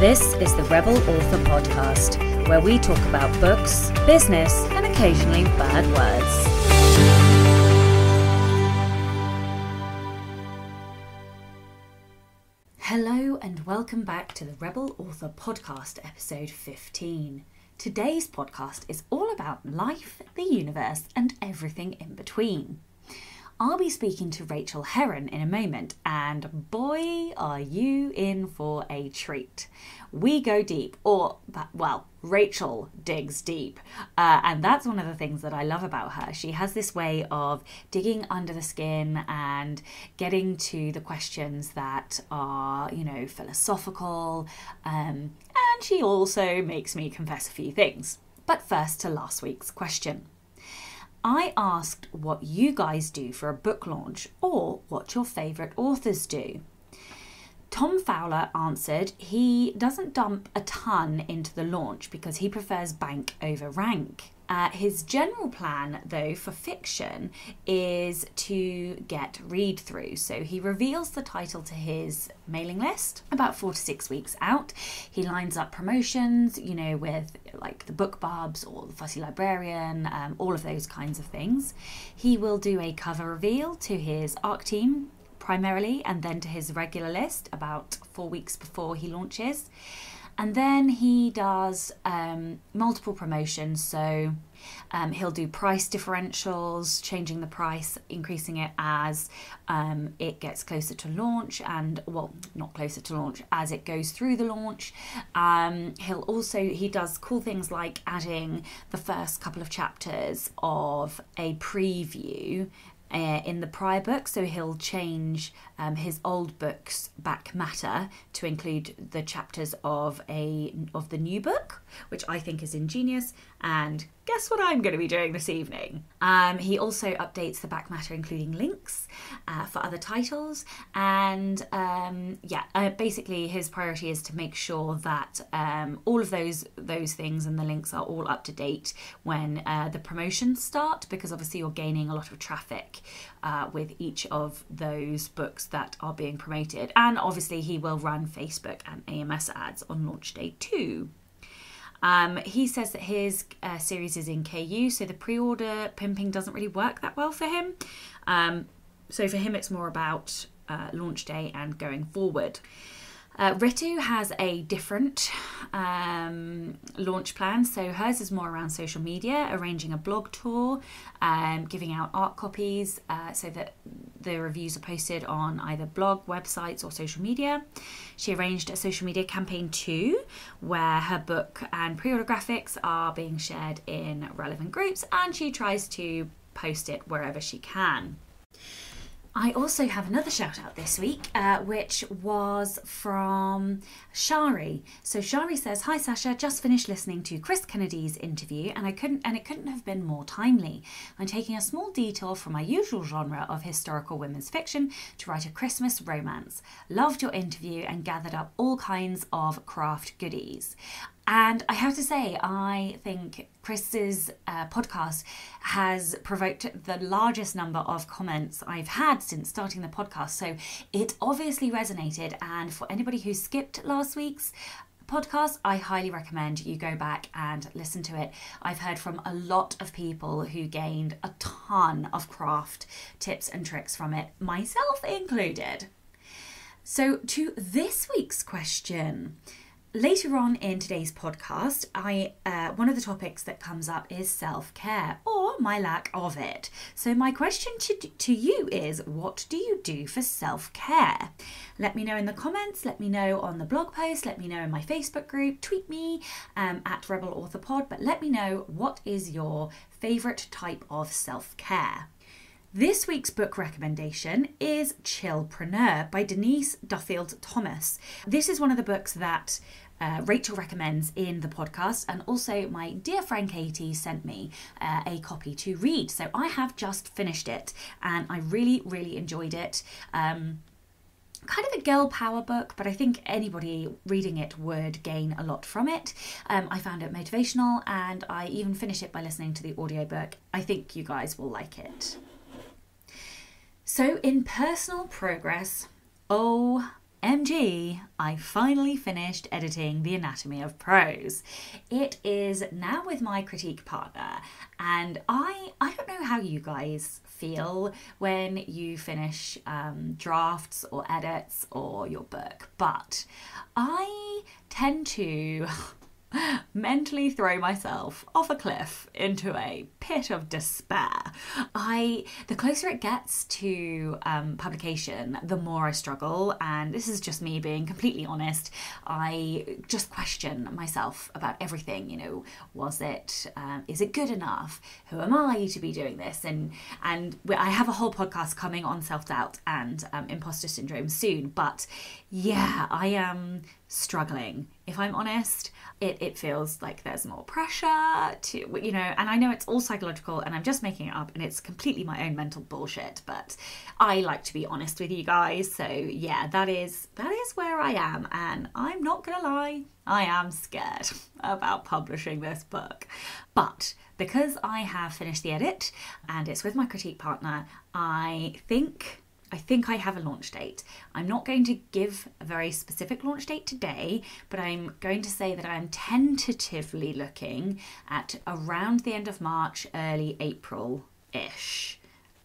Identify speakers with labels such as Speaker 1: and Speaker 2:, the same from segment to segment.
Speaker 1: This is the Rebel Author Podcast, where we talk about books, business, and occasionally bad words. Hello, and welcome back to the Rebel Author Podcast, episode 15. Today's podcast is all about life, the universe, and everything in between. I'll be speaking to Rachael Herron in a moment, and boy, are you in for a treat. We go deep, or, well, Rachael digs deep. Uh, and that's one of the things that I love about her. She has this way of digging under the skin and getting to the questions that are, you know, philosophical. Um, and she also makes me confess a few things. But first to last week's question. I asked what you guys do for a book launch or what your favourite authors do. Tom Fowler answered he doesn't dump a ton into the launch because he prefers bank over rank. Uh, his general plan, though, for fiction is to get read through. So he reveals the title to his mailing list about four to six weeks out. He lines up promotions, you know, with like the book BookBubs or the Fussy Librarian, um, all of those kinds of things. He will do a cover reveal to his ARC team primarily and then to his regular list about four weeks before he launches. And then he does um, multiple promotions. So um, he'll do price differentials, changing the price, increasing it as um, it gets closer to launch, and well, not closer to launch, as it goes through the launch. Um, he'll also he does cool things like adding the first couple of chapters of a preview uh, in the prior book, so he'll change um, his old book's back matter to include the chapters of a of the new book, which I think is ingenious. And guess what I'm going to be doing this evening? Um, he also updates the back matter, including links uh, for other titles, and um, yeah, uh, basically his priority is to make sure that um, all of those those things and the links are all up to date when uh, the promotions start, because obviously you're gaining a lot of traffic uh, with each of those books that are being promoted. And obviously, he will run Facebook and AMS ads on launch day two. Um, he says that his uh, series is in KU, so the pre order pimping doesn't really work that well for him. Um, so for him, it's more about uh, launch day and going forward. Uh, Ritu has a different um, launch plan. So hers is more around social media, arranging a blog tour, um, giving out ARC copies uh, so that the reviews are posted on either blog, websites, or social media. She arranged a social media campaign too, where her book and pre order graphics are being shared in relevant groups, and she tries to post it wherever she can. I also have another shout out this week, uh, which was from Shari. So Shari says, "Hi Sacha, just finished listening to Chris Kennedy's interview, and I couldn't, and it couldn't have been more timely. I'm taking a small detour from my usual genre of historical women's fiction to write a Christmas romance. Loved your interview and gathered up all kinds of craft goodies. And I have to say, I think Chris's uh, podcast has provoked the largest number of comments I've had since starting the podcast. So it obviously resonated. And for anybody who skipped last week's podcast, I highly recommend you go back and listen to it. I've heard from a lot of people who gained a ton of craft tips and tricks from it, myself included. So, to this week's question later on in today's podcast, I uh, one of the topics that comes up is self care or my lack of it. So my question to to you is, what do you do for self care? Let me know in the comments. Let me know on the blog post. Let me know in my Facebook group. Tweet me um, at Rebel Author Pod. But let me know what is your favorite type of self care. This week's book recommendation is Chillpreneur by Denise Duffield Thomas. This is one of the books that uh, Rachael recommends in the podcast, and also my dear friend Katie sent me uh, a copy to read. So I have just finished it, and I really, really enjoyed it. Um, kind of a girl power book, but I think anybody reading it would gain a lot from it. Um, I found it motivational, and I even finished it by listening to the audiobook. I think you guys will like it. So, in personal progress, oh OMG, I finally finished editing The Anatomy of Prose. It is now with my critique partner, and I I don't know how you guys feel when you finish um, drafts or edits or your book, but I tend to mentally throw myself off a cliff into a pit of despair. I the closer it gets to um, publication, the more I struggle, and this is just me being completely honest. I just question myself about everything. You know, was it? Um, is it good enough? Who am I to be doing this? And and I have a whole podcast coming on self doubt and um, imposter syndrome soon. But yeah, I am struggling. If I'm honest, it, it feels like there's more pressure to, you know, and I know it's all psychological and I'm just making it up and it's completely my own mental bullshit, but I like to be honest with you guys. So yeah, that is, that is where I am. And I'm not gonna lie, I am scared about publishing this book. But because I have finished the edit and it's with my critique partner, I think I think I have a launch date. I'm not going to give a very specific launch date today, but I'm going to say that I'm tentatively looking at around the end of March, early April ish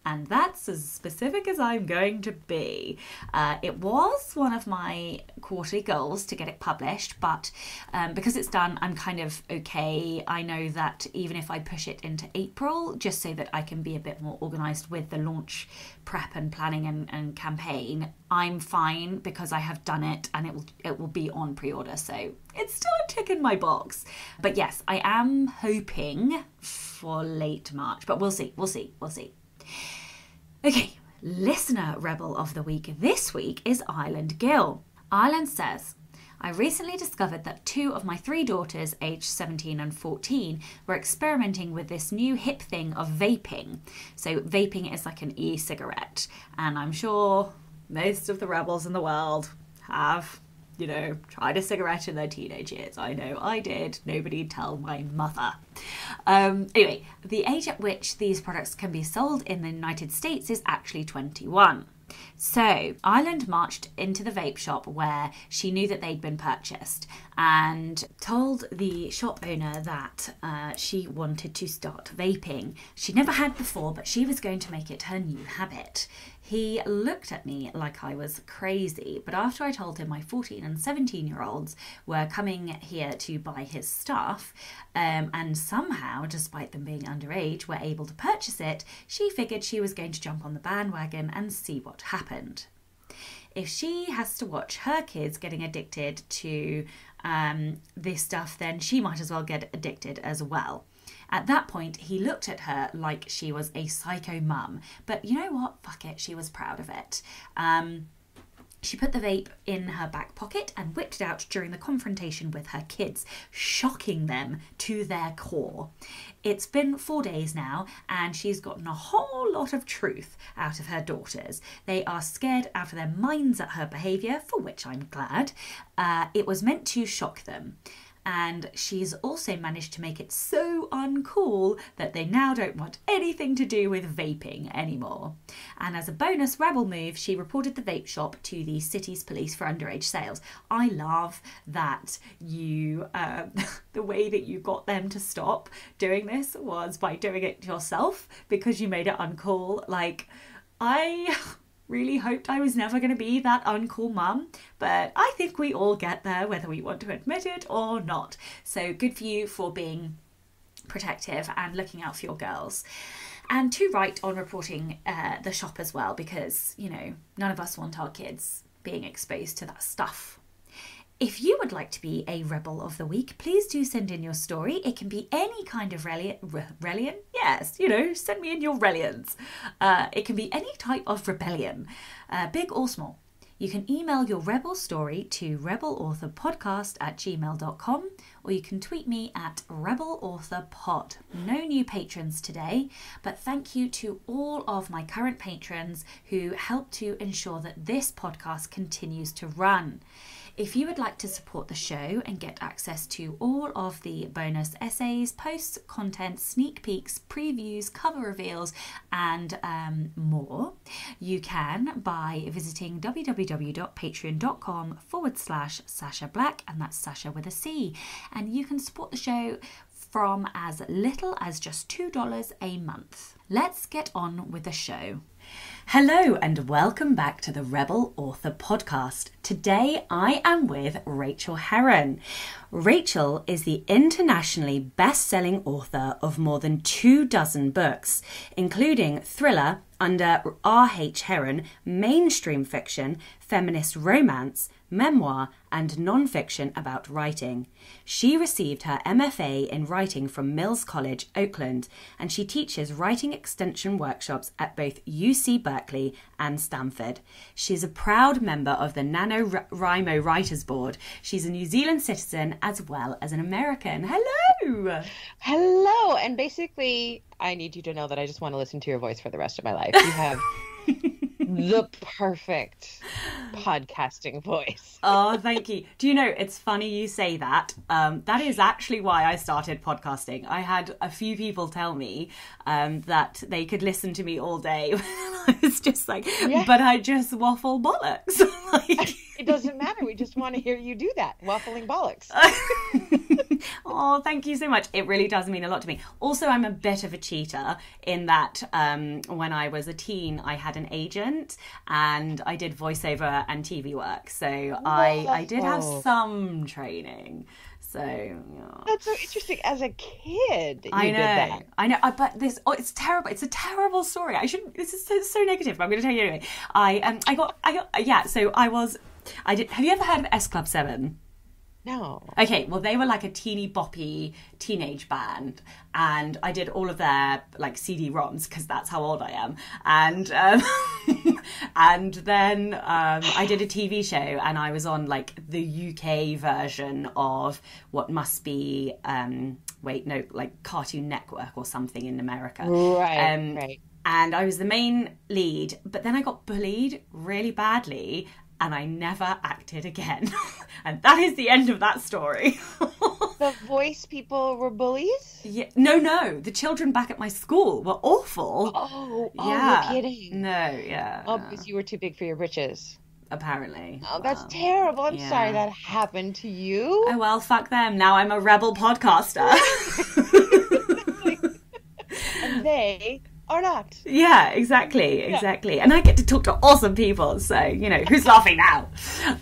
Speaker 1: and that's as specific as I'm going to be. Uh, it was one of my quarterly goals to get it published, but um, because it's done, I'm kind of okay. I know that even if I push it into April, just so that I can be a bit more organised with the launch prep and planning and, and campaign, I'm fine because I have done it and it will it will be on pre-order. So it's still a tick in my box. But yes, I am hoping for late March, but we'll see. We'll see. We'll see. Okay, listener rebel of the week this week is Ireland Gill. Ireland says, I recently discovered that two of my three daughters, aged 17 and 14, were experimenting with this new hip thing of vaping. So, vaping is like an e cigarette, and I'm sure most of the rebels in the world have you know, tried a cigarette in their teenage years. I know I did. Nobody tell my mother. Um, anyway, the age at which these products can be sold in the United States is actually 21. So, Ireland marched into the vape shop where she knew that they'd been purchased and told the shop owner that uh, she wanted to start vaping. She never had before, but she was going to make it her new habit. He looked at me like I was crazy, but after I told him my 14 and 17 year olds were coming here to buy his stuff, um, and somehow, despite them being underage, were able to purchase it, she figured she was going to jump on the bandwagon and see what happened. If she has to watch her kids getting addicted to um, this stuff, then she might as well get addicted as well. At that point, he looked at her like she was a psycho mum. But you know what? Fuck it, she was proud of it. Um, she put the vape in her back pocket and whipped it out during the confrontation with her kids, shocking them to their core. It's been four days now, and she's gotten a whole lot of truth out of her daughters. They are scared out of their minds at her behaviour, for which I'm glad. Uh, it was meant to shock them and she's also managed to make it so uncool that they now don't want anything to do with vaping anymore. And as a bonus rebel move, she reported the vape shop to the city's police for underage sales. I love that you, um, the way that you got them to stop doing this was by doing it yourself because you made it uncool. Like, I really hoped I was never going to be that uncool mum, but I think we all get there whether we want to admit it or not. So good for you for being protective and looking out for your girls. And too right on reporting uh, the shop as well, because, you know, none of us want our kids being exposed to that stuff if you would like to be a Rebel of the Week, please do send in your story. It can be any kind of relian. relian? Yes, you know, send me in your relians. Uh, it can be any type of rebellion, uh, big or small. You can email your rebel story to rebelauthorpodcast at gmail.com or you can tweet me at rebelauthorpod. No new patrons today, but thank you to all of my current patrons who help to ensure that this podcast continues to run. If you would like to support the show and get access to all of the bonus essays, posts, content, sneak peeks, previews, cover reveals, and um, more, you can by visiting www.patreon.com forward slash Sacha Black, and that's Sacha with a C. And you can support the show from as little as just $2 a month. Let's get on with the show. Hello, and welcome back to the Rebel Author Podcast. Today I am with Rachael Herron. Rachael is the internationally best selling author of more than two dozen books, including thriller under R.H. Herron, mainstream fiction, feminist romance, memoir, and non-fiction about writing. She received her MFA in writing from Mills College, Oakland, and she teaches writing extension workshops at both UC Berkeley and Stanford. She's a proud member of the NaNoWriMo Writers Board. She's a New Zealand citizen as well as an American. Hello!
Speaker 2: Hello! And basically, I need you to know that I just want to listen to your voice for the rest of my life. You have the perfect podcasting voice.
Speaker 1: oh, thank you. Do you know, it's funny you say that. Um, that is actually why I started podcasting. I had a few people tell me um, that they could listen to me all day. I was just like, yeah. but I just waffle bollocks.
Speaker 2: like... It doesn't matter. We just want to hear you do that, waffling bollocks.
Speaker 1: oh, thank you so much. It really does mean a lot to me. Also, I'm a bit of a cheater in that um, when I was a teen, I had an agent and I did voiceover and TV work. So I, I did have some training. So yeah.
Speaker 2: that's so interesting. As a kid, I know, that.
Speaker 1: I know. I, but this, oh, it's terrible. It's a terrible story. I shouldn't. This is so, so negative. But I'm going to tell you anyway. I um, I got, I got, yeah. So I was, I did. Have you ever heard of S Club Seven?
Speaker 2: No.
Speaker 1: Okay, well, they were like a teeny boppy teenage band, and I did all of their like CD-ROMs because that's how old I am, and um, and then um, I did a TV show, and I was on like the UK version of what must be um, wait no like Cartoon Network or something in America,
Speaker 2: right? Um, right.
Speaker 1: And I was the main lead, but then I got bullied really badly and I never acted again. and that is the end of that story.
Speaker 2: the voice people were bullies?
Speaker 1: Yeah, no, no. The children back at my school were awful.
Speaker 2: Oh, oh yeah. you're kidding.
Speaker 1: No, yeah.
Speaker 2: Oh, because you were too big for your britches.
Speaker 1: Apparently.
Speaker 2: Oh, that's um, terrible. I'm yeah. sorry that happened to you.
Speaker 1: Oh, well, fuck them. Now I'm a rebel podcaster.
Speaker 2: and they or not.
Speaker 1: Yeah, exactly, exactly. Yeah. And I get to talk to awesome people, so you know who's laughing now.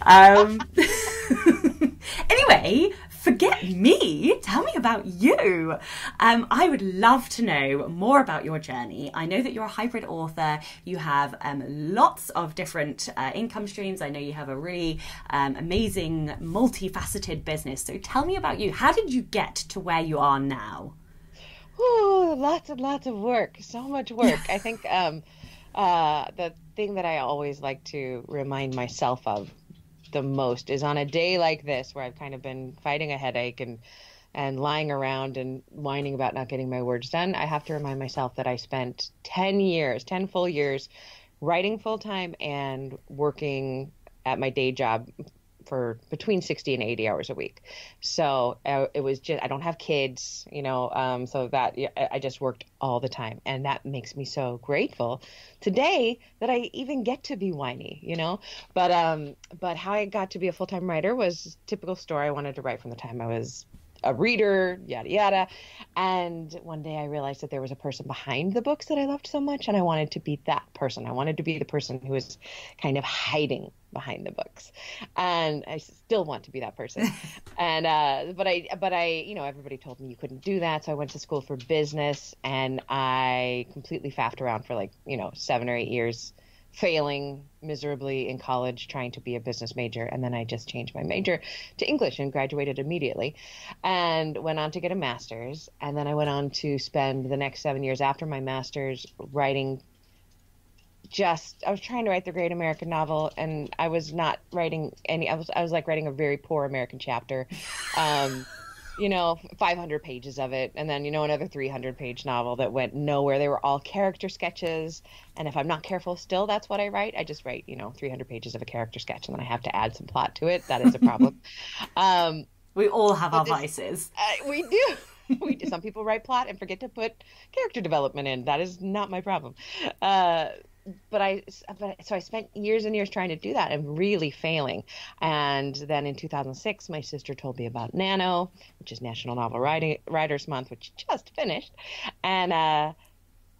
Speaker 1: Um, anyway, forget me. Tell me about you. Um, I would love to know more about your journey. I know that you're a hybrid author. You have um, lots of different uh, income streams. I know you have a really um, amazing, multifaceted business. So tell me about you. How did you get to where you are now?
Speaker 2: Ooh, lots and lots of work, so much work. I think um, uh, the thing that I always like to remind myself of the most is on a day like this where I've kind of been fighting a headache and and lying around and whining about not getting my words done. I have to remind myself that I spent 10 years, 10 full years writing full time and working at my day job for between 60 and 80 hours a week. So uh, it was just, I don't have kids, you know, um, so that I just worked all the time. And that makes me so grateful today that I even get to be whiny, you know. But, um, but how I got to be a full time writer was typical story I wanted to write from the time I was a reader, yada yada. And one day I realized that there was a person behind the books that I loved so much, and I wanted to be that person. I wanted to be the person who was kind of hiding behind the books, and I still want to be that person. and uh, but I but I you know everybody told me you couldn't do that, so I went to school for business, and I completely faffed around for like you know seven or eight years failing miserably in college trying to be a business major and then I just changed my major to English and graduated immediately and went on to get a master's and then I went on to spend the next 7 years after my master's writing just I was trying to write the great American novel and I was not writing any I was I was like writing a very poor American chapter um you know, 500 pages of it, and then you know another 300 page novel that went nowhere. They were all character sketches, and if I'm not careful, still that's what I write. I just write you know 300 pages of a character sketch, and then I have to add some plot to it. That is a problem. um,
Speaker 1: we all have our this, vices.
Speaker 2: Uh, we do. we do. Some people write plot and forget to put character development in. That is not my problem. Uh, but I, but so I spent years and years trying to do that and really failing. And then in 2006, my sister told me about NaNo, which is National Novel Writing, Writers Month, which just finished, and uh,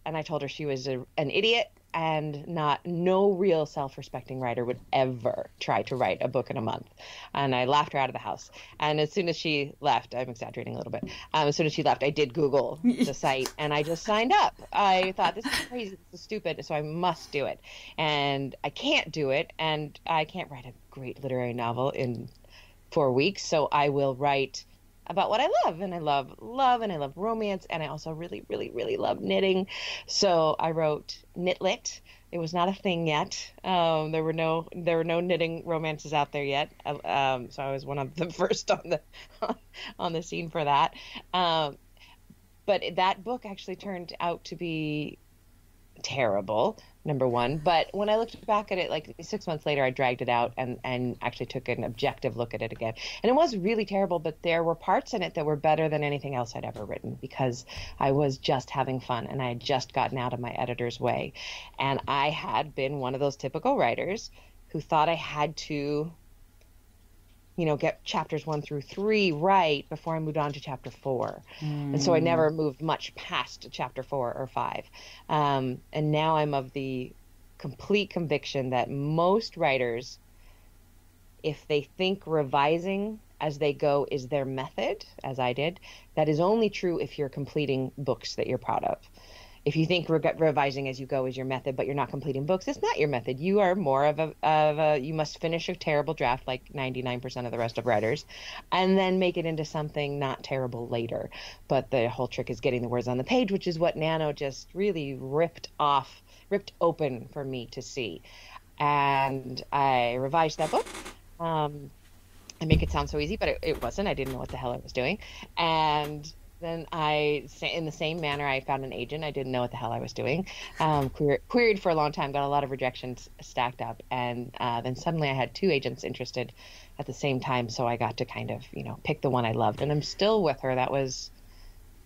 Speaker 2: and I told her she was a, an idiot and not no real self-respecting writer would ever try to write a book in a month. And i laughed her out of the house. And as soon as she left i'm exaggerating a little bit um, as soon as she left i did google the site and i just signed up. I thought this is crazy. This is stupid. So i must do it. And i can't do it. And i can't write a great literary novel in four weeks. So i will write about what I love. And I love love and I love romance. And I also really, really, really love knitting. So I wrote Knitlit. It was not a thing yet. Um, there were no there were no knitting romances out there yet. Um, so I was one of the first on the on the scene for that. Um, but that book actually turned out to be terrible number one. But when I looked back at it, like six months later, I dragged it out and and actually took an objective look at it again. And it was really terrible, but there were parts in it that were better than anything else I'd ever written because I was just having fun and I had just gotten out of my editor's way, and I had been one of those typical writers who thought I had to you know, get chapters one through three right before I moved on to chapter four. Mm. And so I hmm. never moved much past chapter four or five. Um, and now I'm of the complete conviction that most writers, if they think revising as they go is their method, as I did, that is only true if you're completing books that you're proud of if you think re- revising as you go is your method, but you're not completing books, it's not your method. You are more of a, of a you must finish a terrible draft like 99% of the rest of writers, and then make it into something not terrible later. But the whole trick is getting the words on the page, which is what NaNo just really ripped off, ripped open for me to see. And I revised that book. Um, I make it sound so easy, but it, it wasn't. I didn't know what the hell I was doing. And then I, in the same manner, I found an agent. I didn't know what the hell I was doing. Um, quer- queried for a long time, got a lot of rejections stacked up, and uh, then suddenly I had two agents interested at the same time. So I got to kind of, you know, pick the one I loved, and I'm still with her. That was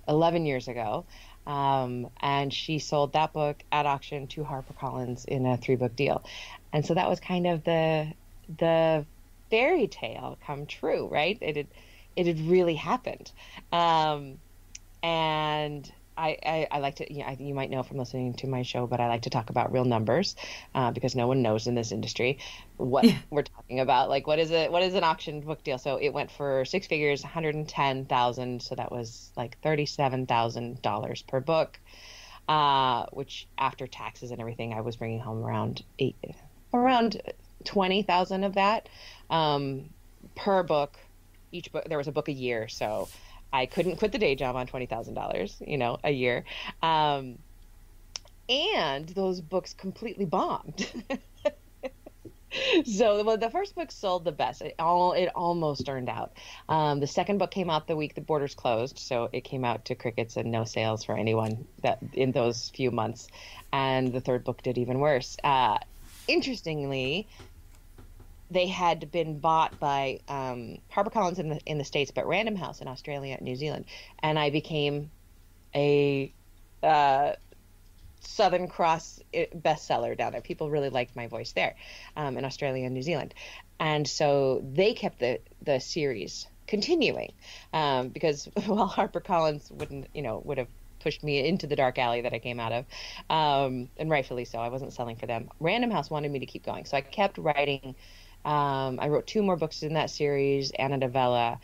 Speaker 2: 11 years ago, um, and she sold that book at auction to HarperCollins in a three book deal, and so that was kind of the the fairy tale come true, right? It had it had really happened. Um, and I, I, I, like to, you, know, you might know from listening to my show, but I like to talk about real numbers uh, because no one knows in this industry what yeah. we're talking about. Like, what is it? What is an auction book deal? So it went for six figures, one hundred and ten thousand. So that was like thirty-seven thousand dollars per book, uh, which after taxes and everything, I was bringing home around eight, around twenty thousand of that um, per book. Each book, there was a book a year, so I couldn't quit the day job on twenty thousand dollars, you know, a year. Um, and those books completely bombed. so well, the first book sold the best. It all it almost earned out. Um, the second book came out the week the borders closed, so it came out to crickets and no sales for anyone that in those few months. And the third book did even worse. Uh, interestingly, they had been bought by um, HarperCollins in the in the states, but Random House in Australia and New Zealand, and I became a uh, Southern Cross eh, bestseller down there. People really liked my voice there um, in Australia and New Zealand, and so they kept the the series continuing um, because well HarperCollins wouldn't you know would have pushed me into the dark alley that I came out of, um, and rightfully so. I wasn't selling for them. Random House wanted me to keep going, so I kept writing um, I wrote two more books in that series and a novella,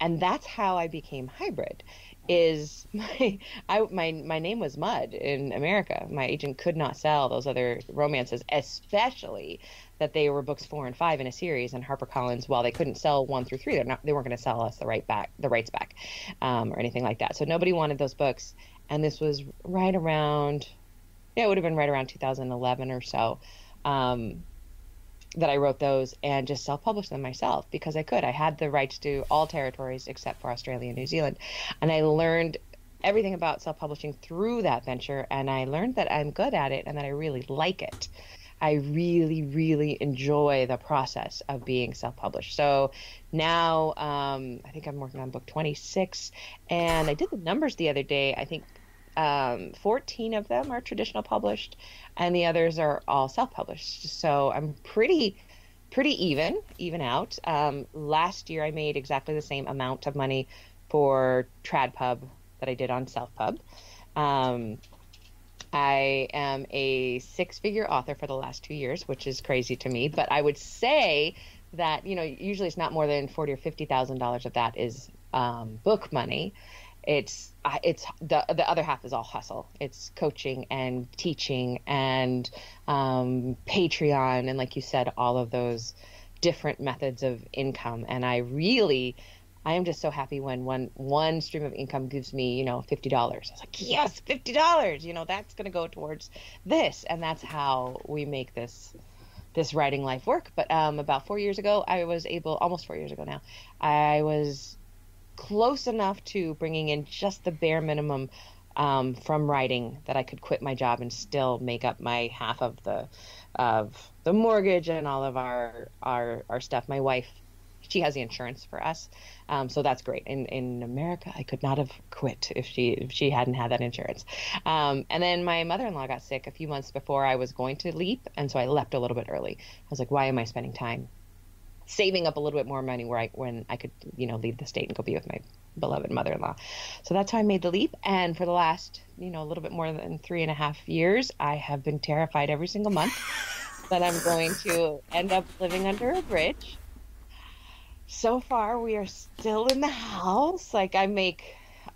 Speaker 2: and that's how I became hybrid. Is my I my my name was Mud in America. My agent could not sell those other romances, especially that they were books four and five in a series. And HarperCollins, while they couldn't sell one through three, they're not they weren't going to sell us the right back the rights back, um, or anything like that. So nobody wanted those books. And this was right around, yeah, it would have been right around 2011 or so. Um, that I wrote those and just self published them myself because I could. I had the rights to all territories except for Australia and New Zealand. And I learned everything about self publishing through that venture. And I learned that I'm good at it and that I really like it. I really, really enjoy the process of being self published. So now um, I think I'm working on book 26. And I did the numbers the other day. I think um, 14 of them are traditional published, and the others are all self published. So I'm pretty. Pretty even, even out. Um, last year, I made exactly the same amount of money for TradPub that I did on SelfPub. Um, I am a six figure author for the last two years, which is crazy to me. But I would say that, you know, usually it's not more than forty or fifty thousand dollars of that is um, book money. It's it's the the other half is all hustle. It's coaching and teaching and um, Patreon and like you said, all of those different methods of income. And I really I am just so happy when one one stream of income gives me, you know, fifty dollars. I was like, yes, fifty dollars. You know, that's going to go towards this, and that's how we make this this writing life work. But um, about four years ago, I was able, almost four years ago now, I was close enough to bringing in just the bare minimum um, from writing that I could quit my job and still make up my half of the of the mortgage and all of our our our stuff. My wife she has the insurance for us, um, so that's great. In in America, I could not have quit if she if she hadn't had that insurance. Um, and then my mother-in-law got sick a few months before I was going to leap, and so I left a little bit early. I was like, why am I spending time saving up a little bit more money where I when I could you know leave the state and go be with my beloved mother-in-law. So that's how I made the leap. And for the last you know a little bit more than three and a half years, I have been terrified every single month that I'm going to end up living under a bridge so far we are still in the house. Like I make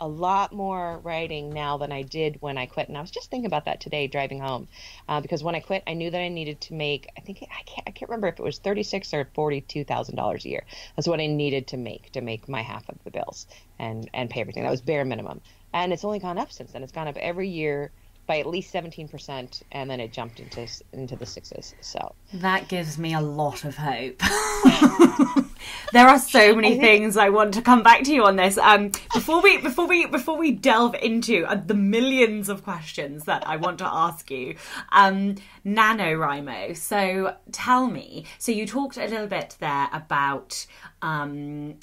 Speaker 2: a lot more writing now than I did when I quit. And I was just thinking about that today driving home, uh, because when I quit, I knew that I needed to make. I think I can't. I can't remember if it was thirty six or forty two thousand dollars a year. That's what I needed to make to make my half of the bills and and pay everything. That was bare minimum. And it's only gone up since then. It's gone up every year by at least 17% and then it jumped into into the sixes so.
Speaker 1: That gives me a lot of hope. There are so many things i want to come back to you on this. Um before we before we before we delve into uh, the millions of questions that i want to ask you um NaNoWriMo. So tell me. So you talked a little bit there about um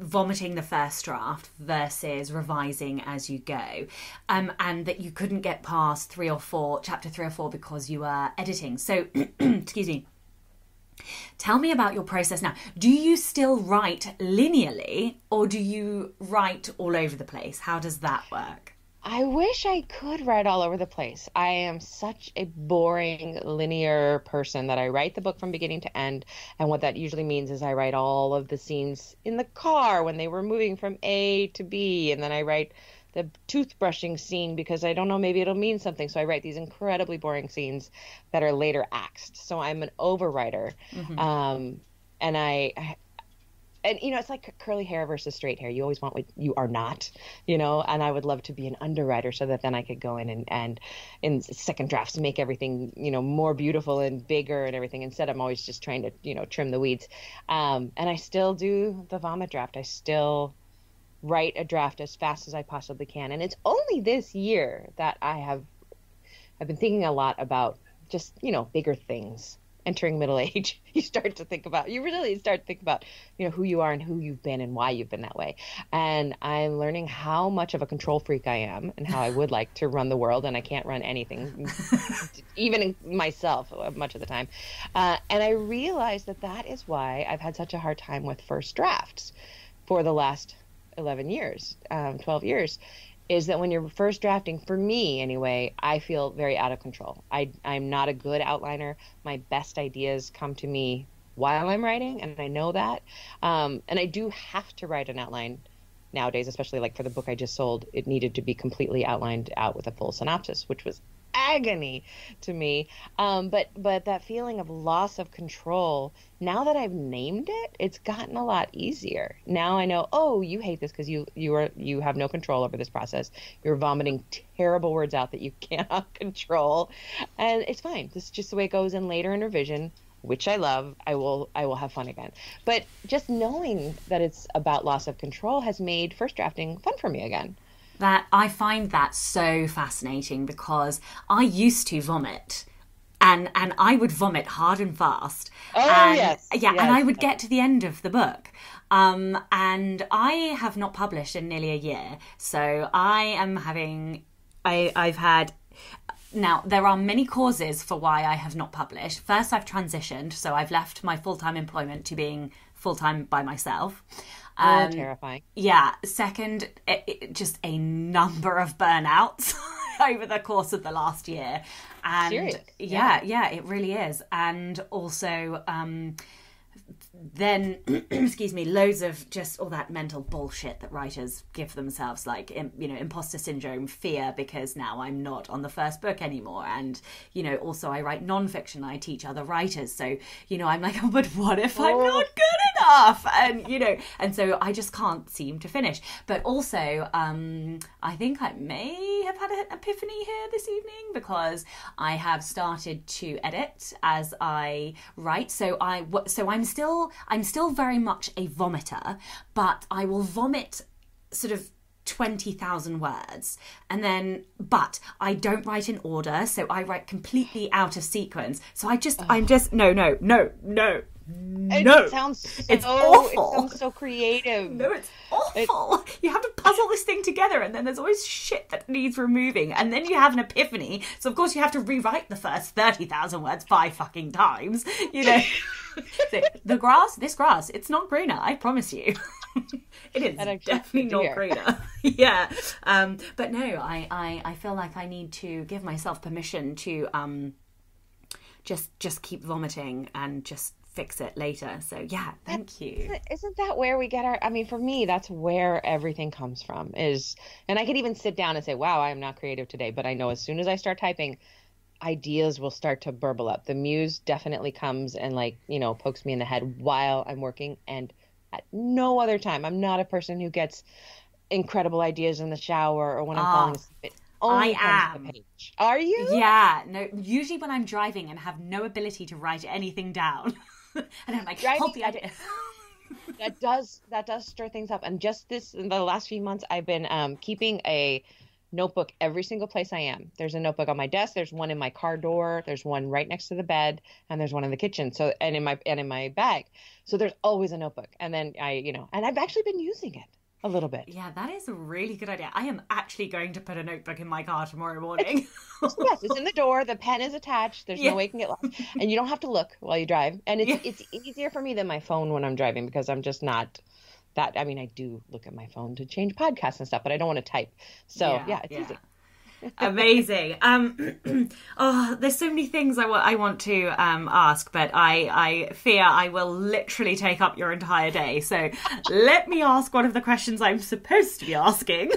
Speaker 1: vomiting the first draft versus revising as you go. Um, and that you couldn't get past three or four chapter three or four because you were editing. So excuse me. Tell me about your process now. Do you still write linearly or do you write all over the place? How does that work
Speaker 2: I wish I could write all over the place. I am such a boring linear person that I write the book from beginning to end. And what that usually means is I write all of the scenes in the car when they were moving from A to B. And then I write the toothbrushing scene because I don't know, maybe it'll mean something. So I write these incredibly boring scenes that are later axed. So I'm an overwriter. Mm-hmm. Um, and I, and you know it's like curly hair versus straight hair. You always want what you are not you know? And i would love to be an underwriter so that then i could go in and and in second drafts make everything you know more beautiful and bigger and everything instead i'm always just trying to you know trim the weeds. Um, and i still do the vomit draft. I still write a draft as fast as i possibly can. And it's only this year that i have i've been thinking a lot about just you know bigger things entering middle age, you start to think about you really start to think about you know who you are and who you've been and why you've been that way. And I'm learning how much of a control freak I am and how I would like to run the world, and I can't run anything, even myself, uh, much of the time. Uh, and I realize that that is why I've had such a hard time with first drafts for the last 11 years, um, 12 years is that when you're first drafting, for me anyway, I feel very out of control. I, I'm not a good outliner. My best ideas come to me while I'm writing, and I know that. Um, and I do have to write an outline nowadays, especially like for the book I just sold. It needed to be completely outlined out with a full synopsis, which was agony to me. Um, but but that feeling of loss of control. Now that I've named it, it's gotten a lot easier. Now I know. Oh, you hate this because you you are you have no control over this process. You're vomiting terrible words out that you cannot control, and it's fine. This is just the way it goes. And later in revision, which I love, I will I will have fun again. But just knowing that it's about loss of control has made first drafting fun for me again.
Speaker 1: That I find that so fascinating because I used to vomit. And, and I would vomit hard and fast.
Speaker 2: Oh,
Speaker 1: and,
Speaker 2: yes,
Speaker 1: Yeah,
Speaker 2: yes.
Speaker 1: and I would get to the end of the book. Um, and I have not published in nearly a year. So I am having, I, I've had now, there are many causes for why I have not published. First, I've transitioned, so I've left my full time employment to being full time by myself.
Speaker 2: Oh,
Speaker 1: Um,
Speaker 2: terrifying.
Speaker 1: yeah. Second, it, it, just a number of burnouts over the course of the last year. And
Speaker 2: Serious,
Speaker 1: yeah, yeah, it really is. And also, um, then excuse me loads of just all that mental bullshit that writers give themselves like you know imposter syndrome fear because now i'm not on the first book anymore and you know also i write non-fiction i teach other writers so you know i'm like oh but what if i'm
Speaker 2: Oh.
Speaker 1: not good enough and you know and so i just can't seem to finish. But also um i think i may have had an epiphany here this evening because i have started to edit as i write. So i so i'm still i'm still very much a vomiter but i will vomit sort of 20,000 words. And then but I don't write in order so I write completely out of sequence. So I just I'm just no no no no No, it
Speaker 2: sounds so,
Speaker 1: It's
Speaker 2: It sounds so creative.
Speaker 1: no, it's awful. You have to puzzle this thing together, and then there's always shit that needs removing, and then you have an epiphany. So of course you have to rewrite the first thirty thousand words five fucking times. You know, so, the grass, this grass, it's not greener. I promise you. it is definitely not greener. yeah, um, but no, I, I I feel like I need to give myself permission to um, just just keep vomiting and just fix it later. So yeah, thank you.
Speaker 2: Isn't that where we get our? I mean, for me, that's where everything comes from. Is and I could even sit down and say, "Wow, I am not creative today," but I know as soon as I start typing, ideas will start to burble up. The muse definitely comes and like you know pokes me in the head while I'm working, and at no other time. I'm not a person who gets incredible ideas in the shower or when I'm
Speaker 1: Ah,
Speaker 2: falling asleep.
Speaker 1: I am.
Speaker 2: the page. Are you?
Speaker 1: Yeah, no. Usually when I'm driving and have no ability to write anything down, and I'm like,
Speaker 2: Driving-
Speaker 1: the idea.
Speaker 2: that does that does stir things up. And just this in the last few months i've been um, keeping a notebook every single place i am. There's a notebook on my desk there's one in my car door there's one right next to the bed and there's one in the kitchen. So and in my and in my bag. So there's always a notebook. And then i you know and i've actually been using it a little bit
Speaker 1: yeah, that is a really good idea. I am actually going to put a notebook in my car tomorrow morning.
Speaker 2: yes it's in the door the pen is attached there's
Speaker 1: Yeah.
Speaker 2: no way it can get lost and you don't have to look while you drive and it's
Speaker 1: Yeah.
Speaker 2: it's easier for me than my phone when i'm driving because i'm just not that i mean i do look at my phone to change podcasts and stuff but i don't want to type so yeah, it's easy
Speaker 1: Amazing. Um, oh, there's so many things I wa- I want to um, ask, but I, I fear I will literally take up your entire day. So let me ask one of the questions I'm supposed to be asking.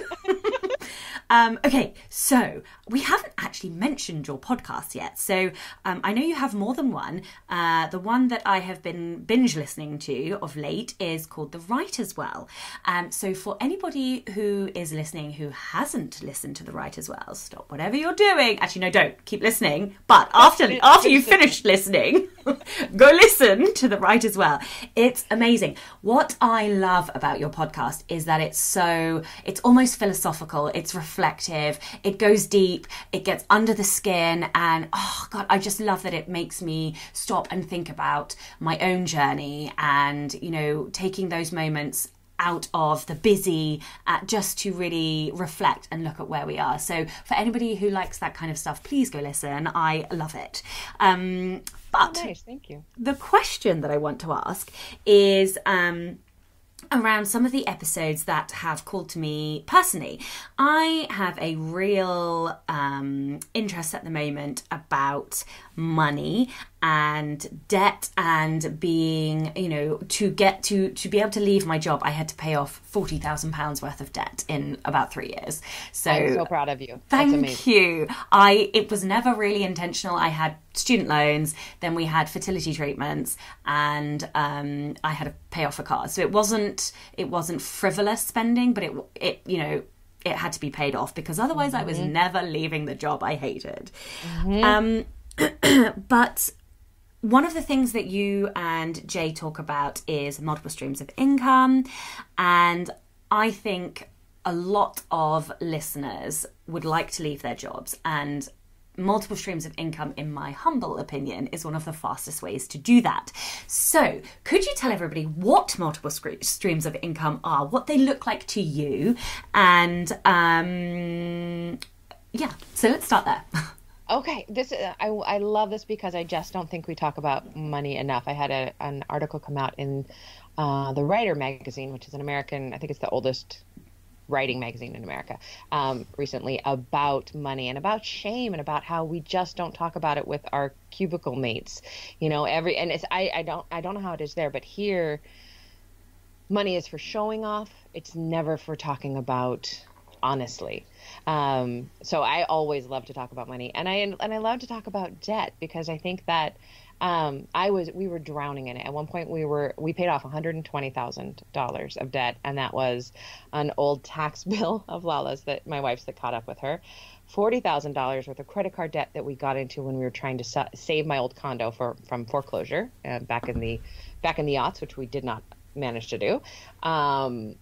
Speaker 1: um, okay, so we haven't actually mentioned your podcast yet. So um, I know you have more than one. Uh, the one that I have been binge listening to of late is called The Writer's Well. Um, so for anybody who is listening who hasn't listened to The Writer's Well, stop whatever you're doing. Actually, no, don't keep listening. But after after you've finished listening, go listen to The Writer's Well. It's amazing. What I love about your podcast is that it's so it's almost philosophical. It's reflective. It goes deep. It gets under the skin, and oh god, I just love that it makes me stop and think about my own journey, and you know, taking those moments out of the busy uh, just to really reflect and look at where we are. So for anybody who likes that kind of stuff please go listen. I love it. Um but
Speaker 2: nice thank you.
Speaker 1: the question that I want to ask is um, around some of the episodes that have called to me personally. I have a real um, interest at the moment about money and debt and being you know to get to to be able to leave my job i had to pay off 40,000 pounds worth of debt in about 3 years so
Speaker 2: i'm so proud of you
Speaker 1: Thank you. I it was never really intentional. I had student loans, then we had fertility treatments, and um, I had to pay off a car. So it wasn't it wasn't frivolous spending, but it it you know it had to be paid off because otherwise I was never leaving the job I hated. Um, but one of the things that you and Jay talk about is multiple streams of income. And I think a lot of listeners would like to leave their jobs and multiple streams of income, in my humble opinion, is one of the fastest ways to do that. So, could you tell everybody what multiple streams of income are, what they look like to you, and um, yeah, so let's start there.
Speaker 2: Okay, this uh, I, I love this because I just don't think we talk about money enough. I had a, an article come out in uh, the Writer magazine, which is an American, I think it's the oldest writing magazine in America um, recently about money and about shame and about how we just don't talk about it with our cubicle mates. You know, every and it's I, I don't I don't know how it is there, but here money is for showing off. It's never for talking about honestly. Um, so I always love to talk about money, and I and I love to talk about debt because I think that um, I was we were drowning in it. At one point, we were we paid off one hundred and twenty thousand dollars of debt, and that was an old tax bill of Lala's that my wife's that caught up with her. Forty thousand dollars worth of credit card debt that we got into when we were trying to sa- save my old condo for from foreclosure uh, back in the back in the aughts, which we did not manage to do. Um,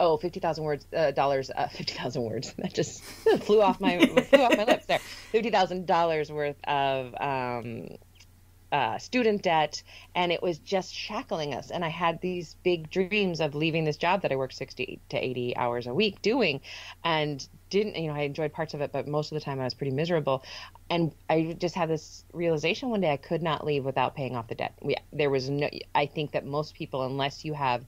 Speaker 2: oh, 50,000 words, uh, dollars, uh, 50,000 words. That just flew off my, flew off my lips there. $50,000 worth of, um, uh, student debt, and it was just shackling us. And I had these big dreams of leaving this job that I worked 60 to 80 hours a week doing, and didn't, you know, I enjoyed parts of it, but most of the time I was pretty miserable. And I just had this realization one day I could not leave without paying off the debt. We, there was no, I think that most people, unless you have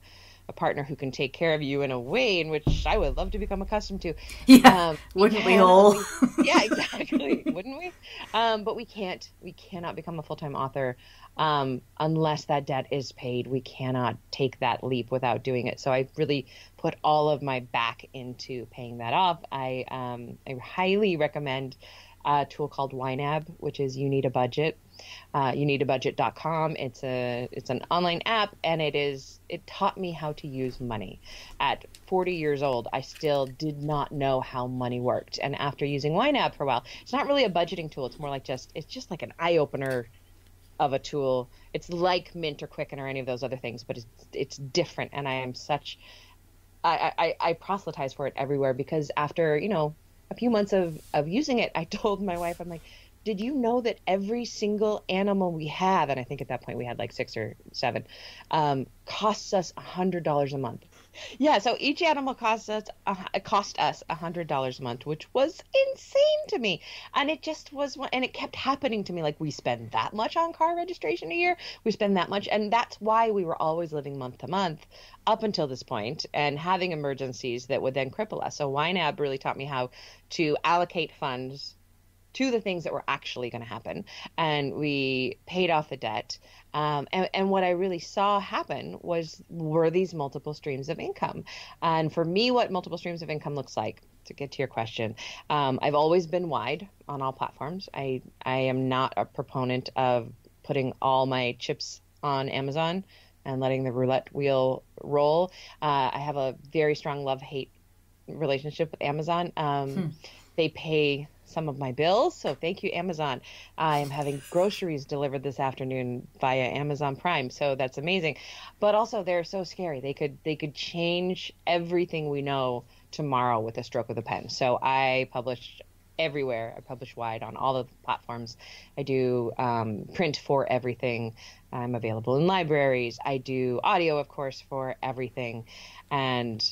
Speaker 2: a partner who can take care of you in a way in which I would love to become accustomed to.
Speaker 1: Yeah, um, wouldn't we all?
Speaker 2: yeah, exactly. wouldn't we? Um, but we can't. We cannot become a full time author um, unless that debt is paid. We cannot take that leap without doing it. So I really put all of my back into paying that off. I um, I highly recommend a tool called YNAB, which is You Need a Budget uh, youneedabudget.com. It's a it's an online app, and it is it taught me how to use money. At 40 years old, I still did not know how money worked, and after using YNAB for a while, it's not really a budgeting tool. It's more like just it's just like an eye opener of a tool. It's like Mint or Quicken or any of those other things, but it's it's different, and I am such I, I, I proselytize for it everywhere because after you know a few months of, of using it, I told my wife, I'm like, did you know that every single animal we have, and I think at that point we had like six or seven, um, costs us a hundred dollars a month? Yeah, so each animal costs us uh, cost us a hundred dollars a month, which was insane to me, and it just was, and it kept happening to me. Like we spend that much on car registration a year, we spend that much, and that's why we were always living month to month up until this point, and having emergencies that would then cripple us. So YNAB really taught me how to allocate funds to the things that were actually going to happen. And we paid off the debt. Um, and, and, what I really saw happen was were these multiple streams of income. And for me, what multiple streams of income looks like, to get to your question, um, I've always been wide on all platforms. I I am not a proponent of putting all my chips on Amazon and letting the roulette wheel roll. Uh, I have a very strong love hate relationship with Amazon. Um, hmm. They pay some of my bills. So thank you, Amazon. I am having groceries delivered this afternoon via Amazon Prime. So that's amazing. But also they're so scary. They could they could change everything we know tomorrow with a stroke of the pen. So I publish everywhere. I publish wide on all the platforms. I do um, print for everything. I'm available in libraries. I do audio, of course, for everything. And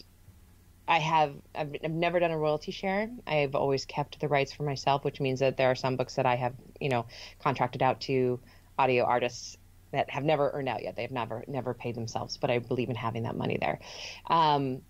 Speaker 2: I have I've, I've, never done a royalty share. I've always kept the rights for myself, which means that there are some books that I have, you know, contracted out to audio artists that have never earned out yet. They've never never paid themselves, but I believe in having that money there. Um,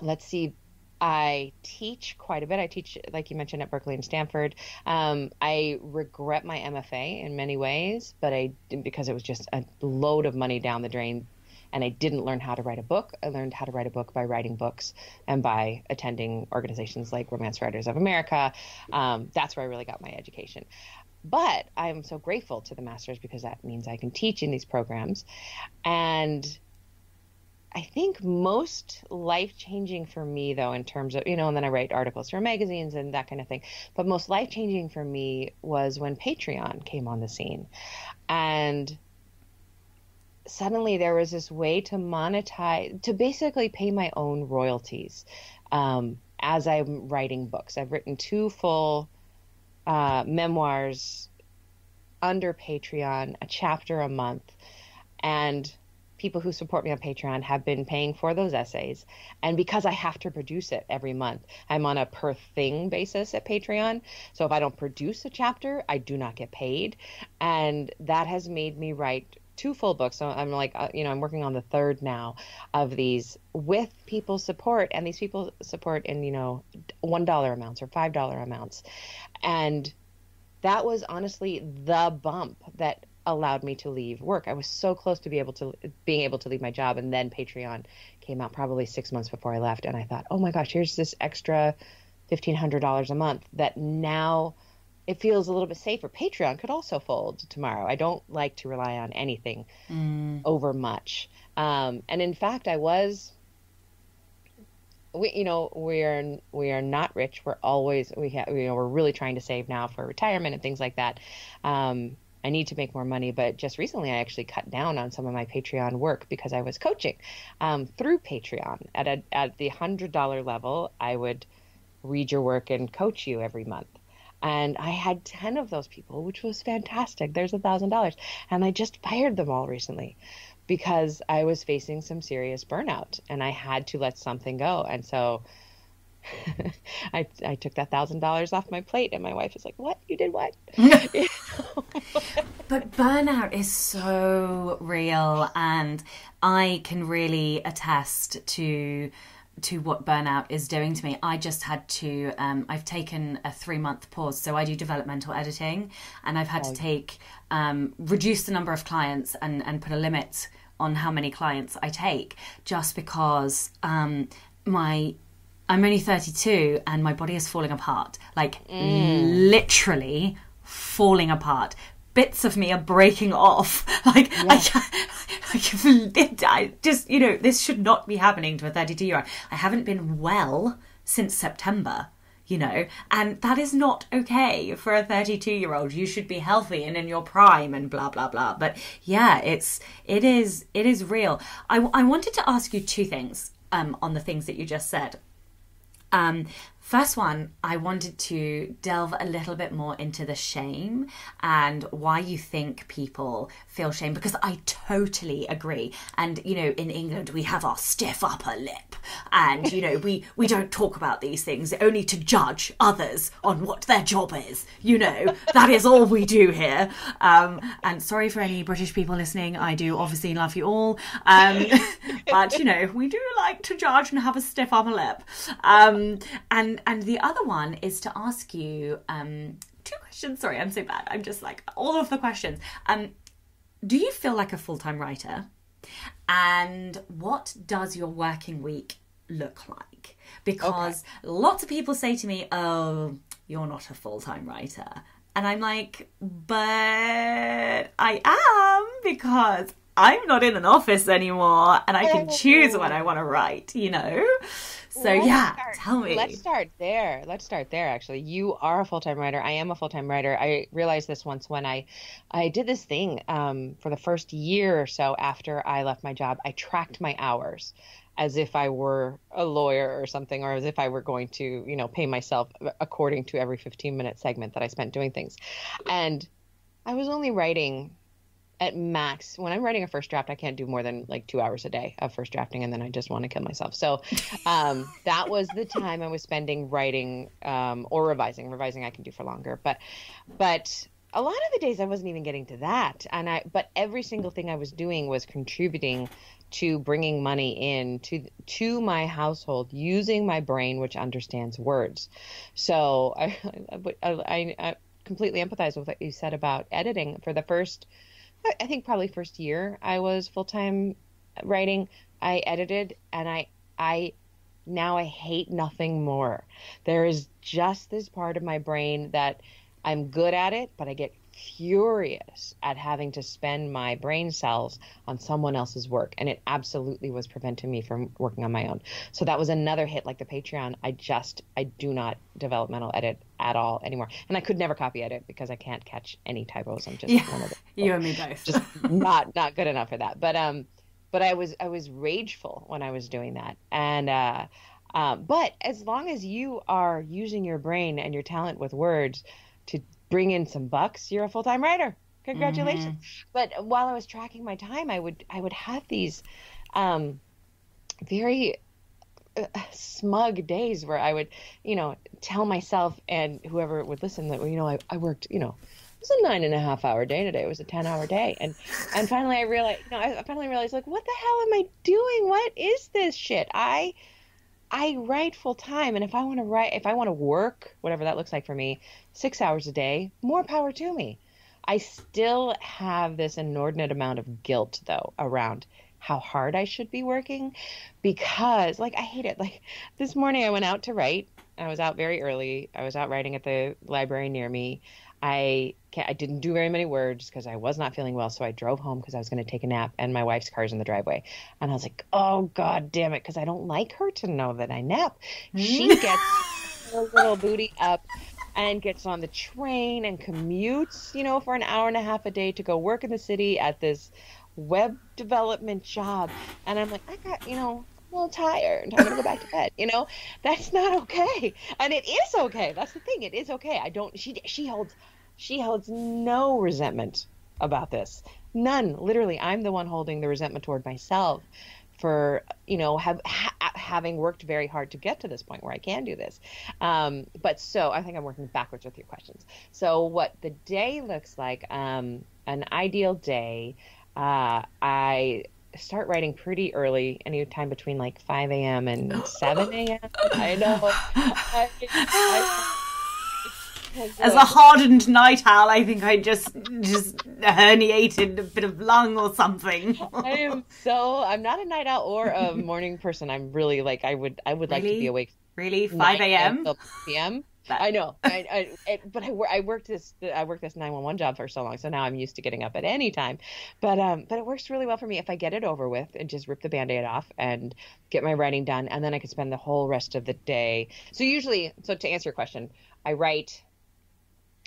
Speaker 2: let's see. I teach quite a bit. I teach, like you mentioned, at Berkeley and Stanford. Um, I regret my MFA in many ways, but I because it was just a load of money down the drain and I didn't learn how to write a book. I learned how to write a book by writing books and by attending organizations like Romance Writers of America. Um, that's where I really got my education. But I'm so grateful to the masters because that means I can teach in these programs. And I think most life changing for me, though, in terms of, you know, and then I write articles for magazines and that kind of thing. But most life changing for me was when Patreon came on the scene. And suddenly there was this way to monetize, to basically pay my own royalties um, as I'm writing books. I've written two full uh, memoirs under Patreon, a chapter a month. And people who support me on Patreon have been paying for those essays. And because I have to produce it every month, I'm on a per thing basis at Patreon. So if I don't produce a chapter, I do not get paid. And that has made me write two full books. So I'm like, uh, you know, I'm working on the third now of these with people's support. And these people support in, you know, $1 amounts or $5 amounts. And that was honestly the bump that allowed me to leave work. I was so close to be able to being able to leave my job, and then Patreon came out probably six months before I left, and I thought, oh my gosh, here's this extra fifteen hundred dollars a month that now it feels a little bit safer. Patreon could also fold tomorrow. I don't like to rely on anything mm. over much, um, and in fact, I was. We, you know, we are we are not rich. We're always we have, you know, we're really trying to save now for retirement and things like that. Um, I need to make more money. But just recently, I actually cut down on some of my Patreon work because I was coaching um, through Patreon. At a, at the hundred dollar level, I would read your work and coach you every month. And I had ten of those people, which was fantastic. There's a thousand dollars, and I just fired them all recently because I was facing some serious burnout, and I had to let something go. And so I, I took that thousand dollars off my plate and my wife is like what you did what
Speaker 1: but burnout is so real and i can really attest to to what burnout is doing to me i just had to um, i've taken a three month pause so i do developmental editing and i've had to take um, reduce the number of clients and and put a limit on how many clients i take just because um, my I'm only 32 and my body is falling apart. Like mm. literally falling apart. Bits of me are breaking off. Like yeah. I, I, I just you know this should not be happening to a 32 year old. I haven't been well since September you know and that is not okay for a 32 year old you should be healthy and in your prime and blah blah blah but yeah it's it is it is real i, I wanted to ask you two things um, on the things that you just said um, First one, I wanted to delve a little bit more into the shame and why you think people feel shame because I totally agree. And you know, in England we have our stiff upper lip and you know, we we don't talk about these things only to judge others on what their job is. You know, that is all we do here. Um, and sorry for any British people listening. I do obviously love you all. Um, but you know, we do like to judge and have a stiff upper lip. Um, and and the other one is to ask you um, two questions. Sorry, I'm so bad. I'm just like all of the questions. Um, do you feel like a full time writer? And what does your working week look like? Because okay. lots of people say to me, "Oh, you're not a full time writer." And I'm like, but I am because I'm not in an office anymore and I can choose when I want to write, you know? So let's yeah,
Speaker 2: start,
Speaker 1: tell me.
Speaker 2: Let's start there. Let's start there. Actually, you are a full time writer. I am a full time writer. I realized this once when I, I did this thing um, for the first year or so after I left my job. I tracked my hours as if I were a lawyer or something, or as if I were going to, you know, pay myself according to every 15 minute segment that I spent doing things. And I was only writing at max when i'm writing a first draft i can't do more than like two hours a day of first drafting and then i just want to kill myself. So um, that was the time i was spending writing um, or revising revising i can do for longer. But but a lot of the days i wasn't even getting to that. And i but every single thing i was doing was contributing to bringing money in to to my household using my brain which understands words. So i i, I, I completely empathize with what you said about editing. For the first I think probably first year I was full time writing. I edited and I I now I hate nothing more. There is just this part of my brain that I'm good at it, but I get furious at having to spend my brain cells on someone else's work and it absolutely was preventing me from working on my own so that was another hit like the patreon i just i do not developmental edit at all anymore and i could never copy edit because i can't catch any typos i'm just
Speaker 1: Yeah.
Speaker 2: one of the
Speaker 1: You and me both.
Speaker 2: just not not good enough for that. But um, but I was I was rageful when I was doing that, and uh, um, but as long as you are using your brain and your talent with words to bring in some bucks, you're a full time writer. Congratulations! But while I was tracking my time, I would I would have these um, very uh, smug days where I would, you know, tell myself and whoever would listen that, you know, I, I worked, you know, it was a nine and a half hour day today. It was a 10 hour day. And, and finally I realized, you know, I finally realized like, what the hell am I doing? What is this shit? I, I write full time. And if I want to write, if I want to work, whatever that looks like for me, six hours a day, more power to me. I still have this inordinate amount of guilt though around how hard I should be working because like I hate it. Like this morning I went out to write. I was out very early. I was out writing at the library near me. I can't, I didn't do very many words because I was not feeling well, so I drove home because I was going to take a nap, and my wife's car's in the driveway, and I was like, "Oh God, damn it!" Because I don't like her to know that I nap. She gets her little booty up and gets on the train and commutes, you know, for an hour and a half a day to go work in the city at this web development job. And I'm like, I got, you know, a little tired. I'm gonna go back to bed. You know, that's not okay. And it is okay. That's the thing. It is okay. I don't. She she holds she holds no resentment about this. None. Literally, I'm the one holding the resentment toward myself for you know have ha- having worked very hard to get to this point where I can do this. Um, but so I think I'm working backwards with your questions. So what the day looks like, um, an ideal day. Uh, I start writing pretty early, anytime between like 5 a.m. and 7 a.m. I know. I, I,
Speaker 1: As a hardened night owl, I think I just just herniated a bit of lung or something.
Speaker 2: I am so I'm not a night owl or a morning person. I'm really like I would I would like to be awake
Speaker 1: Really, 5 a.m.
Speaker 2: p.m. I know, I, I, it, but I, I worked this I worked this 911 job for so long, so now I'm used to getting up at any time. But um, but it works really well for me if I get it over with and just rip the band-aid off and get my writing done, and then I can spend the whole rest of the day. So usually, so to answer your question, I write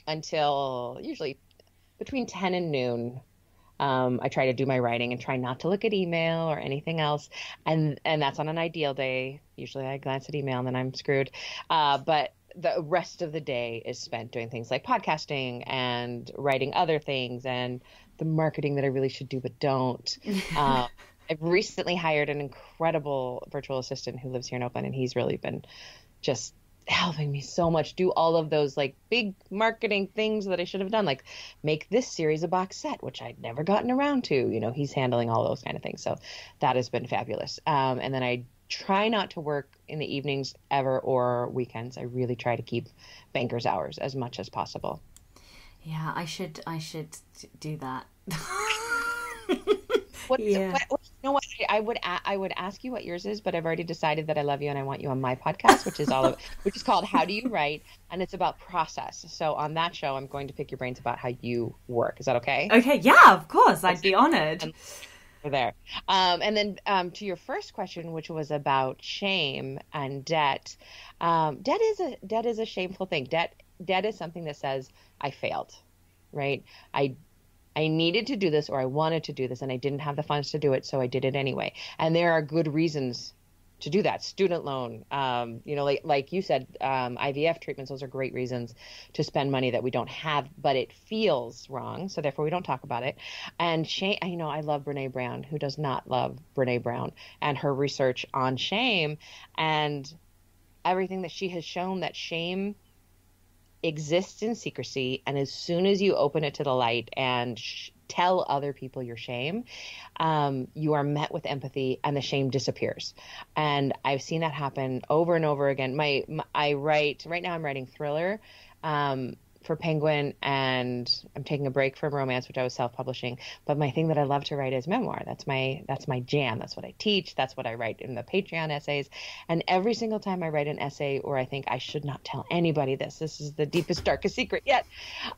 Speaker 2: until usually between 10 and noon. Um, I try to do my writing and try not to look at email or anything else, and and that's on an ideal day. Usually, I glance at email and then I'm screwed. Uh, but the rest of the day is spent doing things like podcasting and writing other things and the marketing that I really should do but don't. Um, I've recently hired an incredible virtual assistant who lives here in Oakland, and he's really been just helping me so much do all of those like big marketing things that I should have done, like make this series a box set, which I'd never gotten around to. You know, he's handling all those kind of things, so that has been fabulous. Um, and then I try not to work in the evenings ever or weekends. I really try to keep banker's hours as much as possible.
Speaker 1: Yeah, I should I should do that.
Speaker 2: What,
Speaker 1: Yeah.
Speaker 2: what, what- you know what? I, I would a- I would ask you what yours is, but I've already decided that I love you and I want you on my podcast, which is all of, which is called How Do You Write, and it's about process. So on that show, I'm going to pick your brains about how you work. Is that okay?
Speaker 1: okay, yeah, of course, I'd be honored.
Speaker 2: We're there. Um, and then um, to your first question, which was about shame and debt. Um, debt is a debt is a shameful thing. Debt debt is something that says I failed, right? I I needed to do this or I wanted to do this and I didn't have the funds to do it, so I did it anyway. And there are good reasons to do that. Student loan, um, you know, like like you said, um, IVF treatments. Those are great reasons to spend money that we don't have, but it feels wrong, so therefore we don't talk about it. And shame, you know, I love Brene Brown. Who does not love Brene Brown and her research on shame and everything that she has shown that shame exists in secrecy and as soon as you open it to the light and sh- tell other people your shame um, you are met with empathy and the shame disappears. And i've seen that happen over and over again. My, my i write right now i'm writing thriller um, for Penguin, and I'm taking a break from romance, which I was self-publishing. But my thing that I love to write is memoir. That's my that's my jam. That's what I teach. That's what I write in the Patreon essays. And every single time I write an essay, or I think I should not tell anybody this. This is the deepest, darkest secret yet.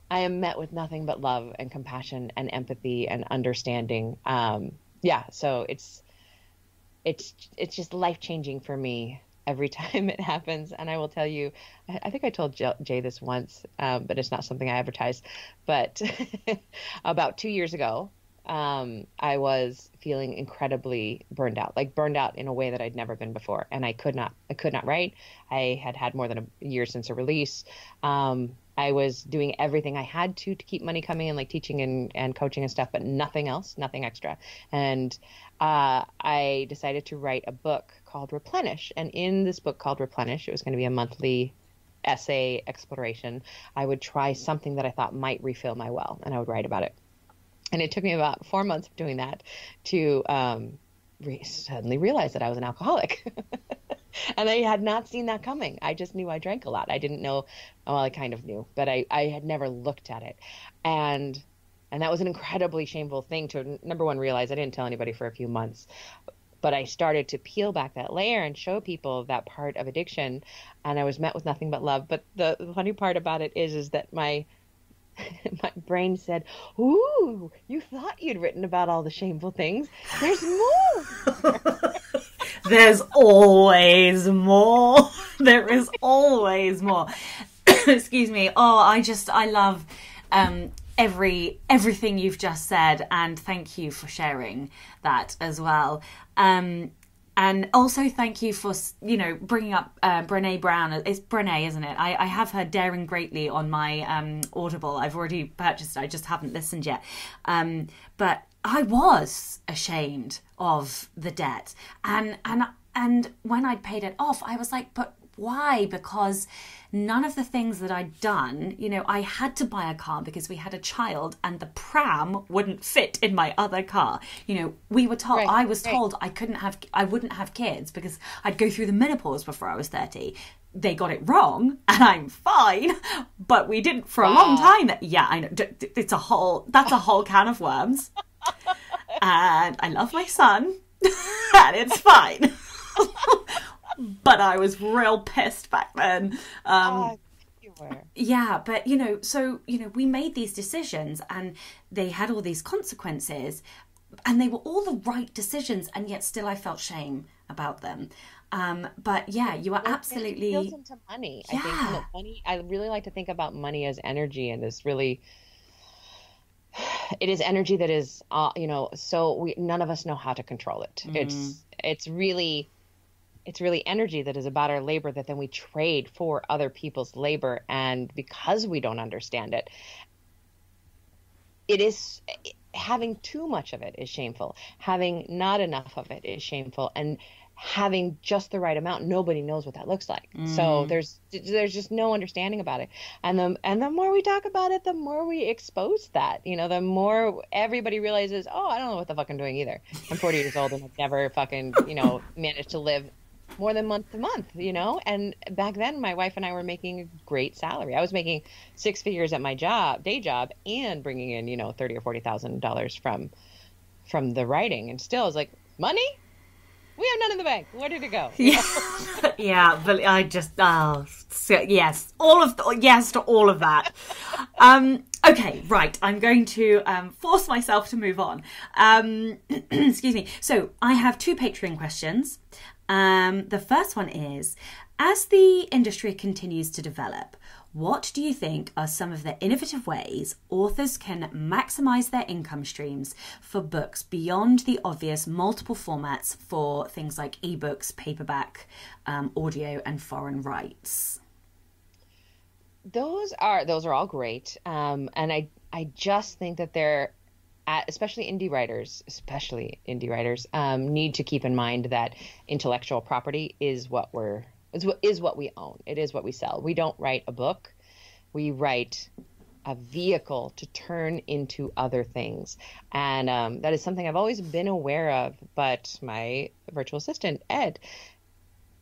Speaker 2: I am met with nothing but love and compassion and empathy and understanding. Um, yeah, so it's it's it's just life changing for me every time it happens. And I will tell you, I, think I told Jay this once, um, but it's not something I advertise. But about two years ago, um, I was feeling incredibly burned out, like burned out in a way that I'd never been before, and I could not, I could not write. I had had more than a year since a release. Um, I was doing everything I had to to keep money coming in, like teaching and, and coaching and stuff, but nothing else, nothing extra. And uh, I decided to write a book called Replenish. And in this book called Replenish, it was going to be a monthly essay exploration. I would try something that I thought might refill my well, and I would write about it. And it took me about four months of doing that to um, re- suddenly realize that I was an alcoholic. and I had not seen that coming. I just knew I drank a lot. I didn't know, well, I kind of knew, but I, I had never looked at it. And and that was an incredibly shameful thing to number one realize I didn't tell anybody for a few months. But I started to peel back that layer and show people that part of addiction, and I was met with nothing but love. But the, funny part about it is, is that my my brain said, "Ooh, you thought you'd written about all the shameful things. There's more."
Speaker 1: There's always more. There is always more. Excuse me. Oh, I just I love um, every everything you've just said, and thank you for sharing that as well. Um, and also thank you for you know bringing up uh, Brene Brown. It's Brene, isn't it? I, I have her daring greatly on my um, Audible. I've already purchased. it. I just haven't listened yet. Um, but I was ashamed of the debt, and and and when I'd paid it off, I was like, but why? Because none of the things that I'd done, you know, I had to buy a car because we had a child and the pram wouldn't fit in my other car. You know, we were told, right, I was right. told I couldn't have, I wouldn't have kids because I'd go through the menopause before I was 30 they got it wrong and I'm fine, but we didn't for a wow. long time. Yeah, I know. It's a whole, that's a whole can of worms. and I love my son and it's fine. but I was real pissed back then. Um, oh, yeah, but you know, so you know, we made these decisions, and they had all these consequences, and they were all the right decisions, and yet still I felt shame about them. Um, but yeah, you are absolutely.
Speaker 2: It into money. Yeah. I think money. I really like to think about money as energy, and this really it is energy that is uh, you know so we none of us know how to control it mm. it's it's really it's really energy that is about our labor that then we trade for other people's labor and because we don't understand it it is having too much of it is shameful. Having not enough of it is shameful and having just the right amount nobody knows what that looks like. Mm. so there's there's just no understanding about it. And the and the more we talk about it the more we expose that you know the more everybody realizes oh i don't know what the fuck i'm doing either. I'm 40 years old and i've never fucking you know managed to live more than month to month, you know? And back then, my wife and I were making a great salary. I was making six figures at my job, day job, and bringing in, you know, thirty or forty thousand dollars from from the writing. And still, I was like, money? We have none in the bank. Where did it go?
Speaker 1: Yeah, yeah. But I just, oh, so, yes, all of the, yes to all of that. Um, okay, right. I'm going to um, force myself to move on. Um, excuse me. So I have two Patreon questions. Um, the first one is As the industry continues to develop, what do you think are some of the innovative ways authors can maximize their income streams for books beyond the obvious multiple formats for things like ebooks, paperback, um, audio, and foreign rights?
Speaker 2: Those are those are all great, um, and I I just think that they're especially indie writers, especially indie writers, um, need to keep in mind that intellectual property is what we're is what is what we own. It is what we sell. We don't write a book. We write a vehicle to turn into other things, and um, that is something I've always been aware of. But my virtual assistant Ed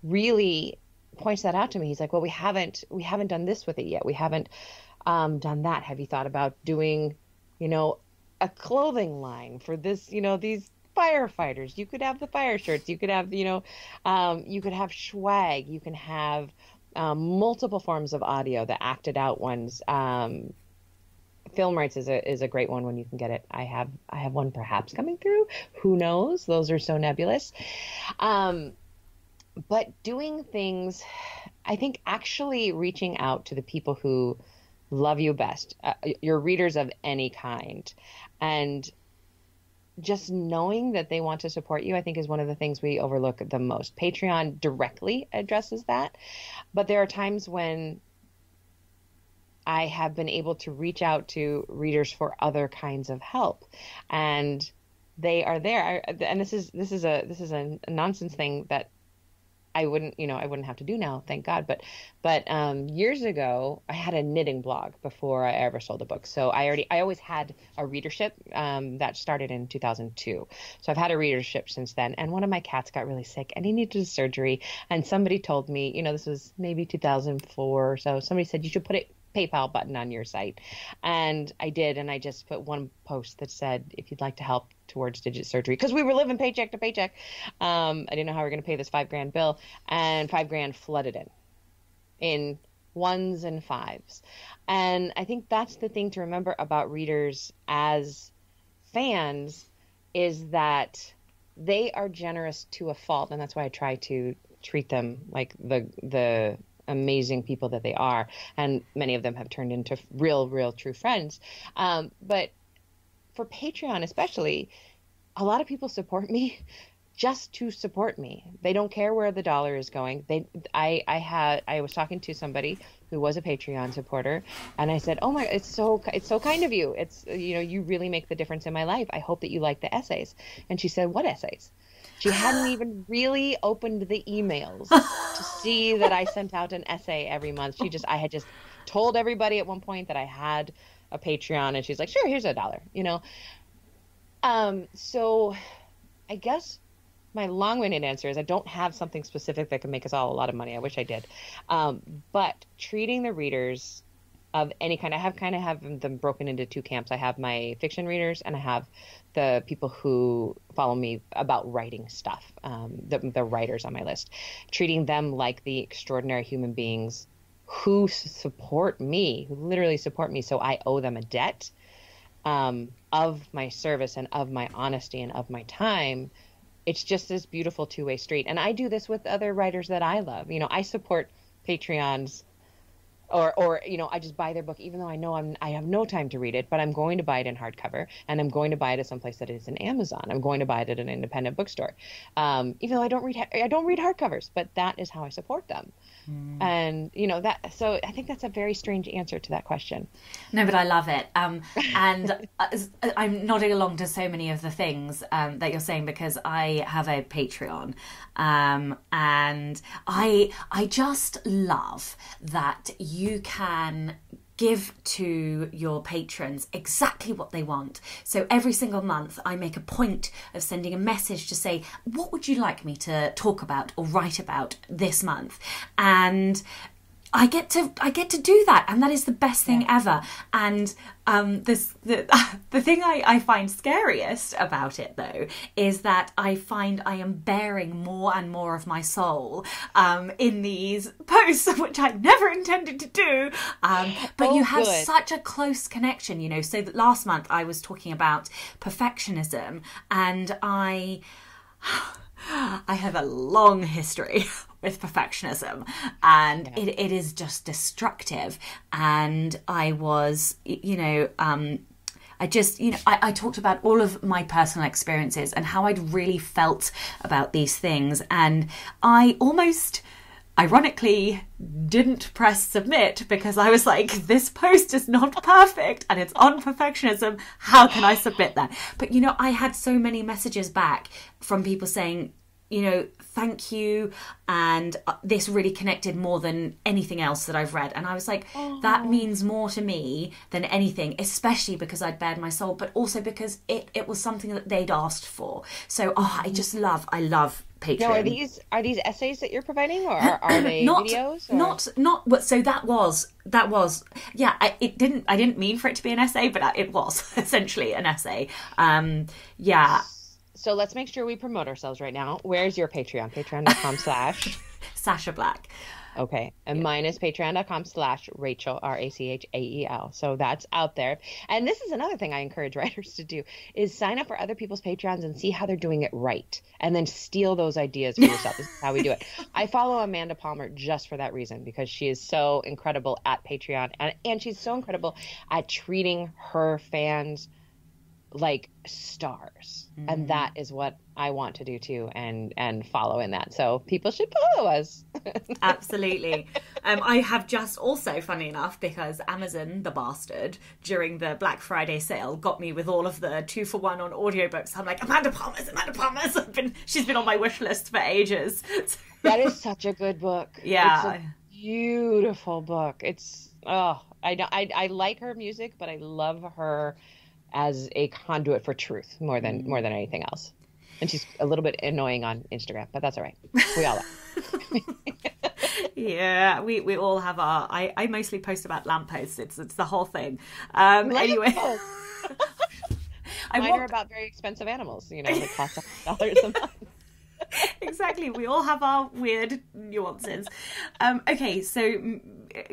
Speaker 2: really points that out to me. He's like, "Well, we haven't we haven't done this with it yet. We haven't." um, done that? Have you thought about doing, you know, a clothing line for this, you know, these firefighters? You could have the fire shirts. You could have, you know, um, you could have swag. You can have um, multiple forms of audio, the acted out ones. Um, film rights is a is a great one when you can get it. I have I have one perhaps coming through. Who knows? Those are so nebulous. Um, but doing things, I think actually reaching out to the people who love you best, uh, your readers of any kind, and just knowing that they want to support you, I think is one of the things we overlook the most. Patreon directly addresses that, but there are times when I have been able to reach out to readers for other kinds of help, and they are there. and this is this is a this is a nonsense thing that I wouldn't, you know, I wouldn't have to do now, thank God. But, but um, years ago, I had a knitting blog before I ever sold a book. So I already, I always had a readership um, that started in 2002. So I've had a readership since then. And one of my cats got really sick, and he needed surgery. And somebody told me, you know, this was maybe 2004 or so. Somebody said you should put it PayPal button on your site. And I did, and I just put one post that said, if you'd like to help towards digit surgery, because we were living paycheck to paycheck. Um, I didn't know how we were going to pay this five grand bill, and five grand flooded in, in ones and fives. And I think that's the thing to remember about readers as fans is that they are generous to a fault, and that's why I try to treat them like the the amazing people that they are, and many of them have turned into real, real, true friends. Um, but for Patreon, especially, a lot of people support me just to support me. They don't care where the dollar is going. They, I, I had, I was talking to somebody who was a Patreon supporter, and I said, "Oh my, it's so, it's so kind of you. It's, you know, you really make the difference in my life. I hope that you like the essays." And she said, "What essays?" She hadn't even really opened the emails to see that I sent out an essay every month. She just, I had just told everybody at one point that I had a Patreon, and she's like, "Sure, here's a dollar," you know. Um, so I guess my long-winded answer is I don't have something specific that can make us all a lot of money. I wish I did, um, but treating the readers of any kind. I have kind of have them broken into two camps. I have my fiction readers, and I have the people who follow me about writing stuff, um, the, the writers on my list, treating them like the extraordinary human beings who support me, who literally support me. So I owe them a debt um, of my service and of my honesty and of my time. It's just this beautiful two way street. And I do this with other writers that I love. You know, I support Patreons or or you know I just buy their book even though I know I'm I have no time to read it, but I'm going to buy it in hardcover and I'm going to buy it at some place that is an Amazon. I'm going to buy it at an independent bookstore, um, even though I don't read I don't read hardcovers, but that is how I support them. Mm. And you know that so I think that's a very strange answer to that question.
Speaker 1: No, but I love it. Um, and I'm nodding along to so many of the things um, that you're saying because I have a Patreon, um, and I I just love that you can give to your patrons exactly what they want. So every single month, I make a point of sending a message to say, What would you like me to talk about or write about this month? And I get to I get to do that, and that is the best thing yeah. ever. And um, this the the thing I, I find scariest about it though is that I find I am bearing more and more of my soul um, in these posts, which I never intended to do. Um, but oh, you have good. such a close connection, you know. So that last month I was talking about perfectionism, and I. I have a long history with perfectionism and yeah. it, it is just destructive and i was you know um I just, you know, I, I, talked about all of my personal experiences and how I'd really felt about these things. And I almost, ironically, didn't press submit because I was like, this post is not perfect and it's on perfectionism. How can I submit that? But, you know, I had so many messages back from people saying, you know, thank you. And uh, this really connected more than anything else that I've read. And I was like, oh. that means more to me than anything, especially because I'd bared my soul, but also because it, it was something that they'd asked for. So, oh, I just love, I love Patreon.
Speaker 2: Now, are these are these essays that you're providing, or are, are they
Speaker 1: not
Speaker 2: videos? Or?
Speaker 1: not not but so that was that was yeah I, it didn't i didn't mean for it to be an essay but it was essentially an essay um yeah
Speaker 2: So let's make sure we promote ourselves right now. Where's your Patreon? Patreon.com slash.
Speaker 1: Sacha Black
Speaker 2: Okay. And mine is patreon.com slash Rachael, R A C H A E L. So that's out there. And this is another thing I encourage writers to do is sign up for other people's Patreons and see how they're doing it right. And then steal those ideas for yourself. this is how we do it. I follow Amanda Palmer just for that reason because she is so incredible at Patreon and, and she's so incredible at treating her fans like stars. And that is what i want to do too and and follow in that. So people should follow us.
Speaker 1: Absolutely. Um i have just also funny enough because amazon the bastard during the black friday sale got me with all of the two for one on audiobooks. I'm like amanda palmer's amanda palmer's. I've been she's been on my wish list for ages.
Speaker 2: That is such a good book.
Speaker 1: Yeah
Speaker 2: it's a beautiful book. It's oh i don't I, I like her music but i love her as a conduit for truth more than more than anything else. And she's a little bit annoying on Instagram, but that's all right. We all are.
Speaker 1: yeah, we, we all have our. I, I mostly post about lampposts. It's it's the whole thing. Um, anyway,
Speaker 2: I Mine are about very expensive animals. You know, that cost dollars a month.
Speaker 1: exactly. We all have our weird nuances. Um, okay, so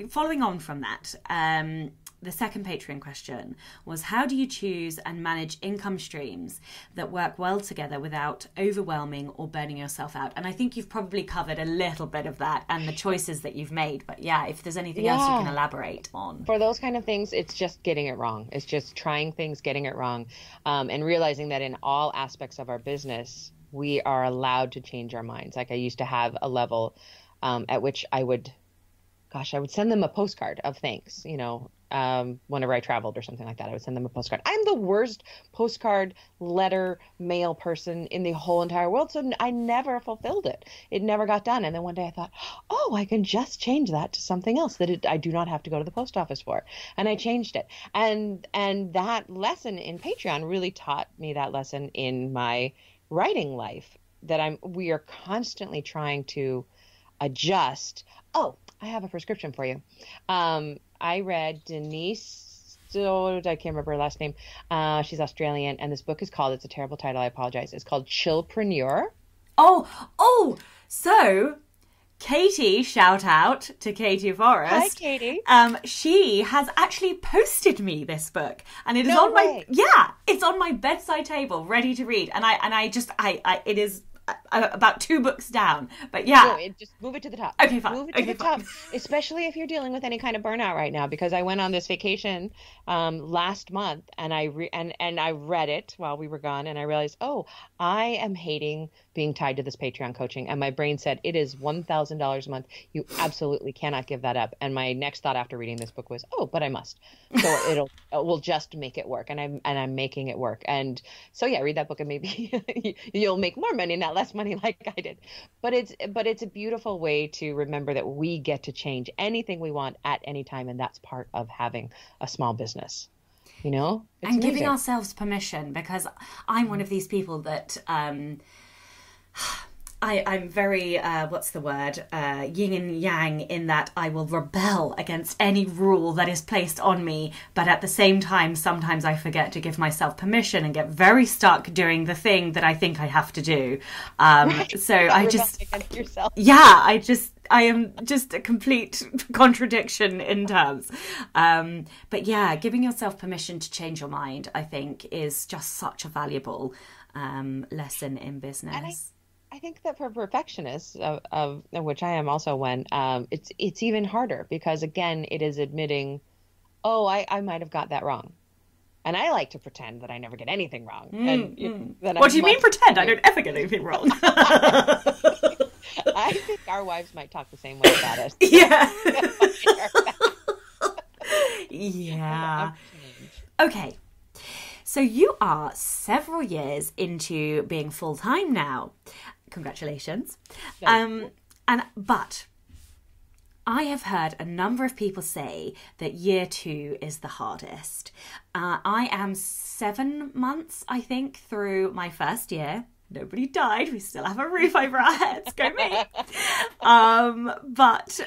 Speaker 1: following on from that, um, the second Patreon question was how do you choose and manage income streams that work well together without overwhelming or burning yourself out? And I think you've probably covered a little bit of that and the choices that you've made. But yeah, if there's anything yeah. else you can elaborate on.
Speaker 2: For those kind of things, it's just getting it wrong. It's just trying things, getting it wrong, um, and realizing that in all aspects of our business, we are allowed to change our minds. Like I used to have a level um, at which I would gosh, I would send them a postcard of thanks, you know, um, whenever I traveled or something like that. I would send them a postcard. I'm the worst postcard letter mail person in the whole entire world, so I never fulfilled it. It never got done. And then one day I thought, oh, I can just change that to something else that it, I do not have to go to the post office for. And I changed it. And and that lesson in Patreon really taught me that lesson in my writing life that I'm we are constantly trying to adjust. Oh, I have a prescription for you. Um, I read Denise. So I can't remember her last name. Uh, she's Australian, and this book is called. It's a terrible title. I apologize. It's called Chillpreneur.
Speaker 1: Oh, oh. So Katie, shout out to Katie Forrest.
Speaker 2: Hi, Katie.
Speaker 1: Um, she has actually posted me this book, and it is
Speaker 2: no
Speaker 1: on
Speaker 2: way.
Speaker 1: my yeah, it's on my bedside table, ready to read. And I and I just I, I it is about two books down. But yeah,
Speaker 2: no, it, just move it to the top.
Speaker 1: Okay, fine.
Speaker 2: Move it to
Speaker 1: okay,
Speaker 2: the
Speaker 1: fine.
Speaker 2: top, especially if you're dealing with any kind of burnout right now. Because I went on this vacation um, last month, and I re- and and I read it while we were gone, and I realized, oh, I am hating being tied to this Patreon coaching, and my brain said it is one thousand dollars a month. You absolutely cannot give that up. And my next thought after reading this book was, oh, but I must. So it'll it will just make it work, and I'm and I'm making it work. And so yeah, read that book, and maybe you'll make more money, not less money, like I did. But it's but it's a beautiful way to remember that we get to change anything we want at any time, and that's part of having a small business you know
Speaker 1: it's and amazing. giving ourselves permission because i'm one of these people that um I, I'm very, uh, what's the word, uh, yin and yang in that I will rebel against any rule that is placed on me, but at the same time, sometimes I forget to give myself permission and get very stuck doing the thing that I think I have to do. Um, right. So I just, yeah, I just, I am just a complete contradiction in terms. Um, but yeah, giving yourself permission to change your mind, I think, is just such a valuable um, lesson in business.
Speaker 2: I think that for perfectionists, of, of, of which I am also one, um, it's it's even harder because again, it is admitting, oh, I, I might have got that wrong, and I like to pretend that I never get anything wrong.
Speaker 1: Mm, and, mm. what I'm do you mean pretend? I don't ever get anything wrong.
Speaker 2: I think our wives might talk the same way about us.
Speaker 1: Yeah. yeah. Okay. So you are several years into being full time now congratulations. Um, and but I have heard a number of people say that year two is the hardest. Uh, I am seven months, I think, through my first year. nobody died. We still have a roof over our heads. Go me. um, but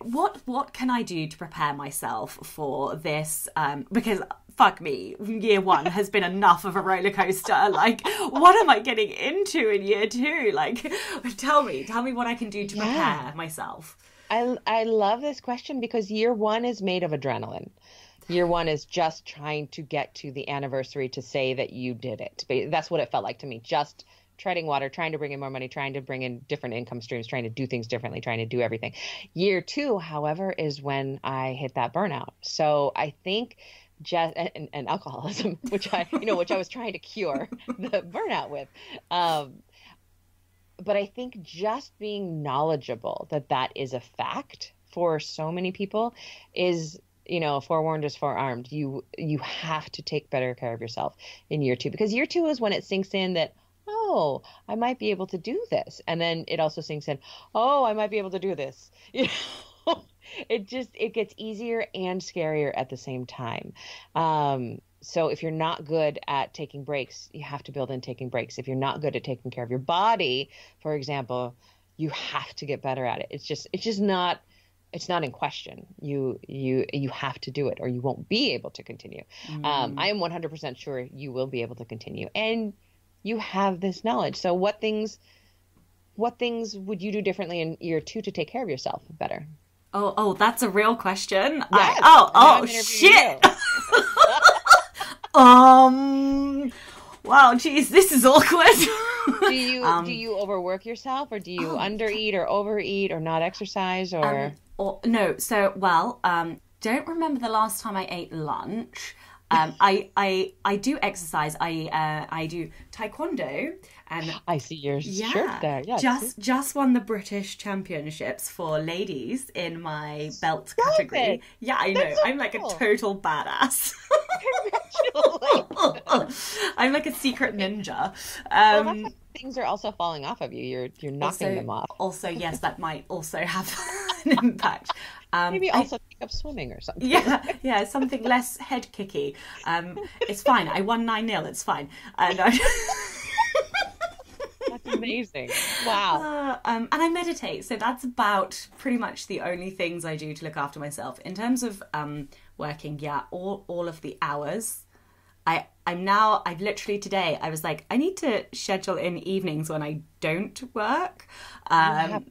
Speaker 1: what what can I do to prepare myself for this? Um, because fuck me, year one has been enough of a roller coaster. Like, what am I getting into in year two? Like, tell me, tell me what I can do to prepare myself.
Speaker 2: I I love this question because year one is made of adrenaline. Year one is just trying to get to the anniversary to say that you did it. But That's what it felt like to me. Just treading water, trying to bring in more money, trying to bring in different income streams, trying to do things differently, trying to do everything. Year two, however, is when I hit that burnout. So I think just and, and alcoholism, which I you know which I was trying to cure the burnout with. Um, but I think just being knowledgeable that that is a fact for so many people is you know forewarned is forearmed. You you have to take better care of yourself in year two because year two is when it sinks in that oh i might be able to do this. And then it also sinks in oh i might be able to do this. You know it just it gets easier and scarier at the same time um, so if you're not good at taking breaks you have to build in taking breaks if you're not good at taking care of your body for example you have to get better at it it's just it's just not it's not in question. You you you have to do it, or you won't be able to continue. Mm. Um, I am 100% sure you will be able to continue, and you have this knowledge. So, what things what things would you do differently in year two to take care of yourself better?
Speaker 1: Oh, oh, that's a real question. Yes, I, oh, oh, shit. um. Wow, geez, this is awkward.
Speaker 2: do you um, do you overwork yourself, or do you oh, undereat, or overeat, or not exercise, or? Um,
Speaker 1: or no, so well, um, don't remember the last time I ate lunch. Um, I, I I do exercise. I uh, I do taekwondo, and
Speaker 2: I see your yeah, shirt there. Yeah,
Speaker 1: just just won the British Championships for ladies in my belt category. It. Yeah, I know. So I'm like cool. a total badass. I'm like a secret ninja. Um,
Speaker 2: well, things are also falling off of you. You're you're knocking
Speaker 1: also,
Speaker 2: them off.
Speaker 1: Also, yes, that might also have an impact.
Speaker 2: Um, Maybe also I, pick up swimming or something.
Speaker 1: Yeah, yeah, something less head kicky. Um, it's fine. I won nine 0 It's fine. And I...
Speaker 2: that's amazing. Wow.
Speaker 1: Uh, um, and I meditate, so that's about pretty much the only things I do to look after myself. In terms of um, working, yeah, all all of the hours I I'm now I've literally today I was like I need to schedule in evenings when I don't work. Um,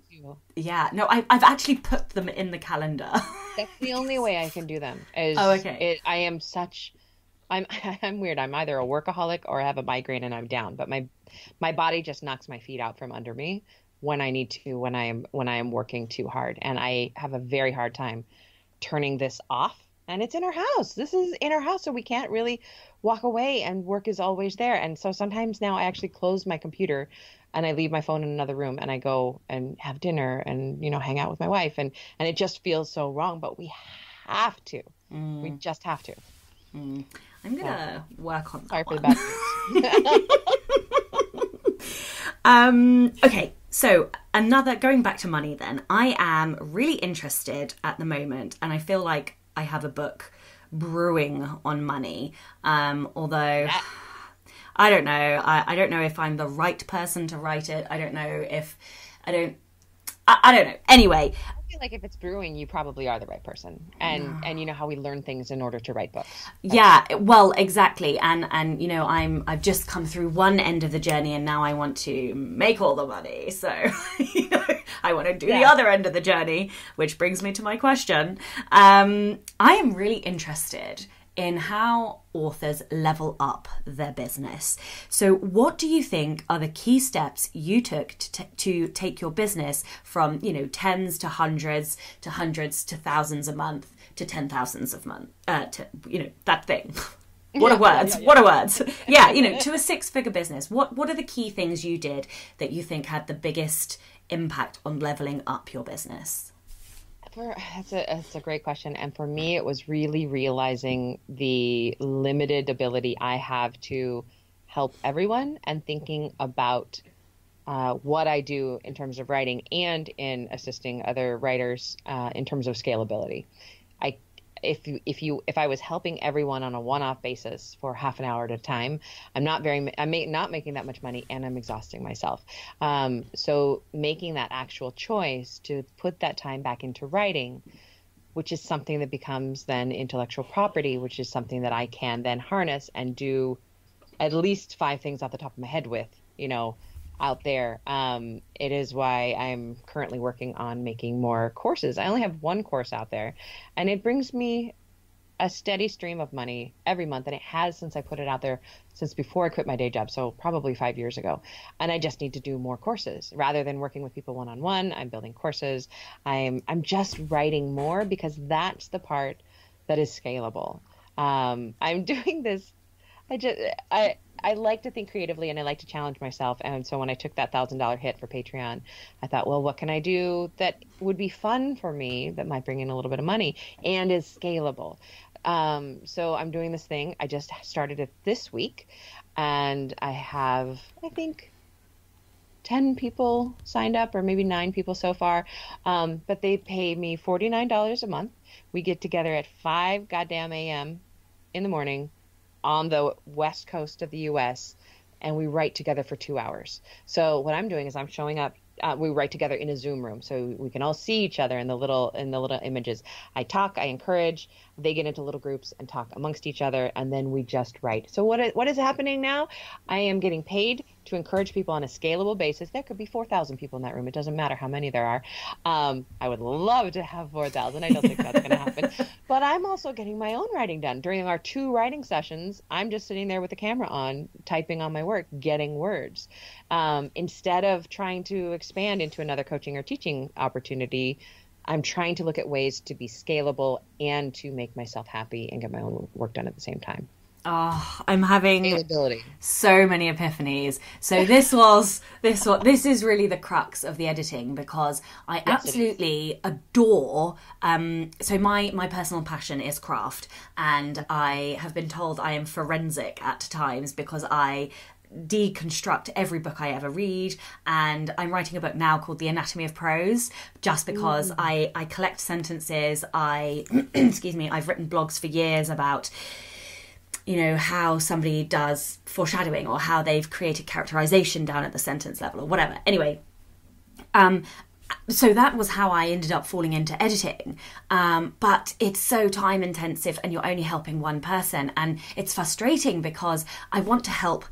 Speaker 1: yeah, no, I, I've actually put them in the calendar.
Speaker 2: That's the only way I can do them. Is oh, okay. It, I am such. I'm I'm weird. I'm either a workaholic or I have a migraine and I'm down. But my my body just knocks my feet out from under me when I need to when I am when I am working too hard, and I have a very hard time turning this off. And it's in our house. This is in our house, so we can't really walk away and work is always there. And so sometimes now I actually close my computer and I leave my phone in another room and I go and have dinner and you know hang out with my wife and and it just feels so wrong, but we have to. Mm. We just have to.
Speaker 1: Mm. I'm gonna yeah. work on that. Sorry one.
Speaker 2: for the
Speaker 1: bad um. Okay. So another going back to money. Then I am really interested at the moment, and I feel like I have a book brewing on money. Um, although yeah. I don't know, I, I don't know if I'm the right person to write it. I don't know if I don't. I, I don't know. Anyway,
Speaker 2: like if it's brewing, you probably are the right person, and yeah. and you know how we learn things in order to write books.
Speaker 1: That's yeah, well, exactly, and and you know I'm I've just come through one end of the journey, and now I want to make all the money. So you know I want to do yeah. the other end of the journey, which brings me to my question. Um, I am really interested in how authors level up their business. So, what do you think are the key steps you took to, t- to take your business from, you know, tens to hundreds to hundreds to thousands a month to ten thousands of month, uh, to you know that thing. what yeah, are words? Yeah, yeah, what are words? yeah, you know, to a six-figure business. What what are the key things you did that you think had the biggest impact on leveling up your business?
Speaker 2: For, that's a that's a great question, and for me, it was really realizing the limited ability I have to help everyone, and thinking about uh, what I do in terms of writing and in assisting other writers uh, in terms of scalability. If you if you if I was helping everyone on a one-off basis for half an hour at a time, I'm not very I'm not making that much money and I'm exhausting myself. Um, so making that actual choice to put that time back into writing, which is something that becomes then intellectual property, which is something that I can then harness and do at least five things off the top of my head with, you know, out there. Um, it is why I'm currently working on making more courses. I only have one course out there, and it brings me a steady stream of money every month, and it has since I put it out there since before I quit my day job, so probably five years ago. And I just need to do more courses rather than working with people one on one. I'm building courses. I'm I'm just writing more because that's the part that is scalable. Um, I'm doing this. I just I I like to think creatively and I like to challenge myself. And so when I took that thousand dollar hit for Patreon, I thought, well, what can I do that would be fun for me that might bring in a little bit of money and is scalable? Um, so I'm doing this thing. I just started it this week and I have, I think, 10 people signed up or maybe nine people so far. Um, but they pay me $49 a month. We get together at 5 goddamn a.m. in the morning on the west coast of the US and we write together for two hours. So what I'm doing is I'm showing up. Uh, we write together in a Zoom room, so we can all see each other in the little in the little images. I talk, I encourage. They get into little groups and talk amongst each other, and then we just write. So what is, what is happening now? I am getting paid to encourage people on a scalable basis. There could be 4,000 people in that room. It doesn't matter how many there are. Um, I would love to have 4,000. I don't think that's going to happen. But I'm also getting my own writing done. During our two writing sessions, I'm just sitting there with the camera on, typing on my work, getting words. Um, instead of trying to expand into another coaching or teaching opportunity, I'm trying to look at ways to be scalable and to make myself happy and get my own work done at the same time.
Speaker 1: Oh, I'm having so many epiphanies. So this was this was this is really the crux of the editing because I yes, absolutely adore. Um, so my my personal passion is craft, and I have been told I am forensic at times because I deconstruct every book I ever read. And I'm writing a book now called The Anatomy of Prose, just because I I collect sentences. I excuse me. I've written blogs for years about you know how somebody does foreshadowing or how they've created characterization down at the sentence level or whatever anyway um so that was how I ended up falling into editing. Um, but it's so time intensive and you're only helping one person. And it's frustrating because I want to help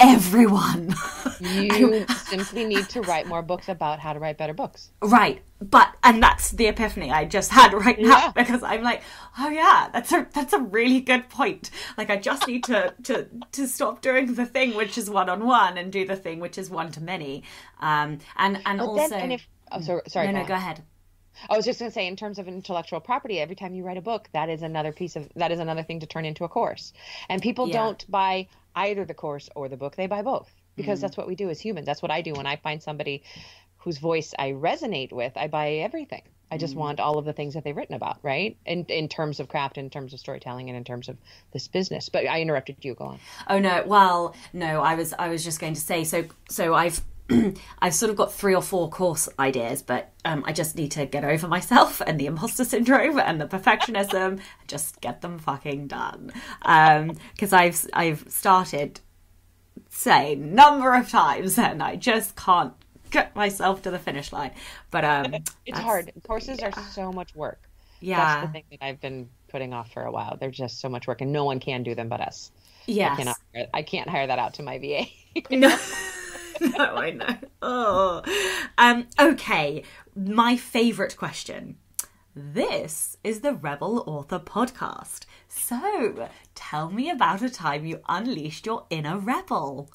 Speaker 1: everyone.
Speaker 2: you simply need to write more books about how to write better books.
Speaker 1: Right. But and that's the epiphany I just had right now yeah. because I'm like, oh yeah, that's a that's a really good point. Like I just need to to to stop doing the thing which is one on one and do the thing which is one to many. Um and and but also then, and if,
Speaker 2: oh, sorry, sorry,
Speaker 1: no, no, go ahead.
Speaker 2: I was just going to say, in terms of intellectual property, every time you write a book, that is another piece of that is another thing to turn into a course. And people yeah. don't buy either the course or the book; they buy both because mm that's what we do as humans. That's what I do when I find somebody whose voice I resonate with. I buy everything. I just mm want all of the things that they've written about, right? In in terms of craft, in terms of storytelling, and in terms of this business. But I interrupted you. Go on.
Speaker 1: Oh no. Well, no. I was I was just going to say. So so I've I've sort of got three or four course ideas, but um, I just need to get over myself and the imposter syndrome and the perfectionism. just get them fucking done. Because um, I've I've started say number of times and I just can't get myself to the finish line. But um,
Speaker 2: it's hard. Courses yeah. are so much work.
Speaker 1: Yeah,
Speaker 2: that's the thing that I've been putting off for a while. They're just so much work, and no one can do them but us.
Speaker 1: Yes.
Speaker 2: I, cannot, I can't hire that out to my VA.
Speaker 1: no. no, I know. Oh. Um, okay, my favourite question. This is the Rebel Author Podcast. So, tell me about a time you unleashed your inner rebel.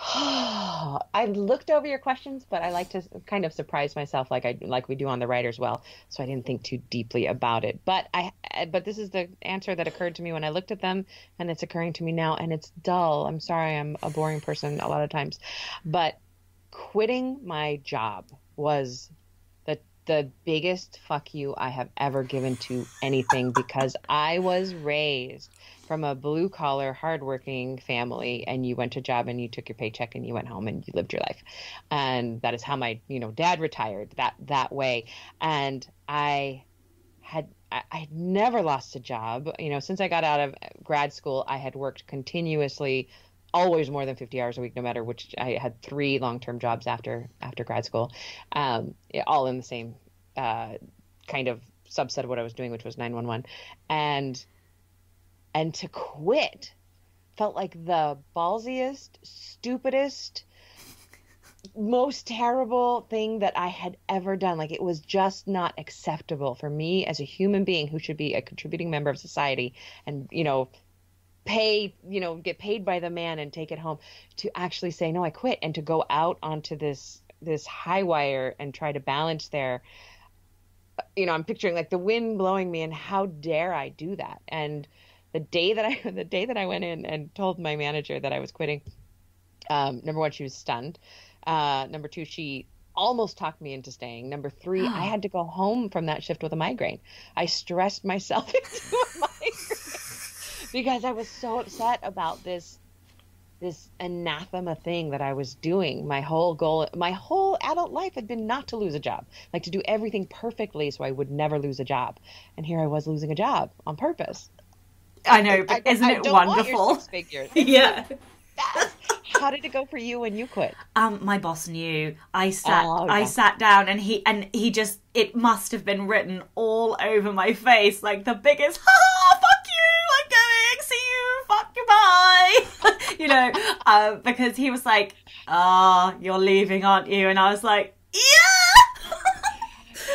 Speaker 2: I looked over your questions, but I like to kind of surprise myself, like I like we do on the writers' well. So I didn't think too deeply about it. But I, but this is the answer that occurred to me when I looked at them, and it's occurring to me now, and it's dull. I'm sorry, I'm a boring person a lot of times, but quitting my job was the the biggest fuck you I have ever given to anything because I was raised from a blue collar, hardworking family, and you went to job and you took your paycheck and you went home and you lived your life, and that is how my you know dad retired that that way, and I had I, had never lost a job. You know, since I got out of grad school, I had worked continuously, always more than 50 hours a week, no matter which. I had three long-term jobs after after grad school, um, all in the same uh, kind of subset of what I was doing, which was 911, and and to quit felt like the ballsiest, stupidest, most terrible thing that I had ever done. Like it was just not acceptable for me as a human being who should be a contributing member of society and, you know, pay, you know, get paid by the man and take it home to actually say, no, I quit and to go out onto this, this high wire and try to balance there. You know, I'm picturing like the wind blowing me and how dare I do that? And the day that I, the day that I went in and told my manager that I was quitting, um, number one, she was stunned. Uh, number two, she almost talked me into staying. Number three, I had to go home from that shift with a migraine. I stressed myself into a migraine because I was so upset about this this anathema thing that I was doing. My whole goal, my whole adult life had been not to lose a job, like to do everything perfectly so I would never lose a job. And here I was losing a job on purpose.
Speaker 1: I know, but
Speaker 2: I,
Speaker 1: isn't
Speaker 2: I
Speaker 1: it
Speaker 2: want your
Speaker 1: wonderful? yeah.
Speaker 2: How did it go for you when you quit?
Speaker 1: Um, my boss knew. I sat.
Speaker 2: Oh,
Speaker 1: I sat down, and he and he just. It must have been written all over my face, like the biggest. Ha! Fuck you! I'm going. See you. Fuck you. Bye. you know, uh, because he was like, "Ah, you're leaving, aren't you?" And I was like, "Yeah."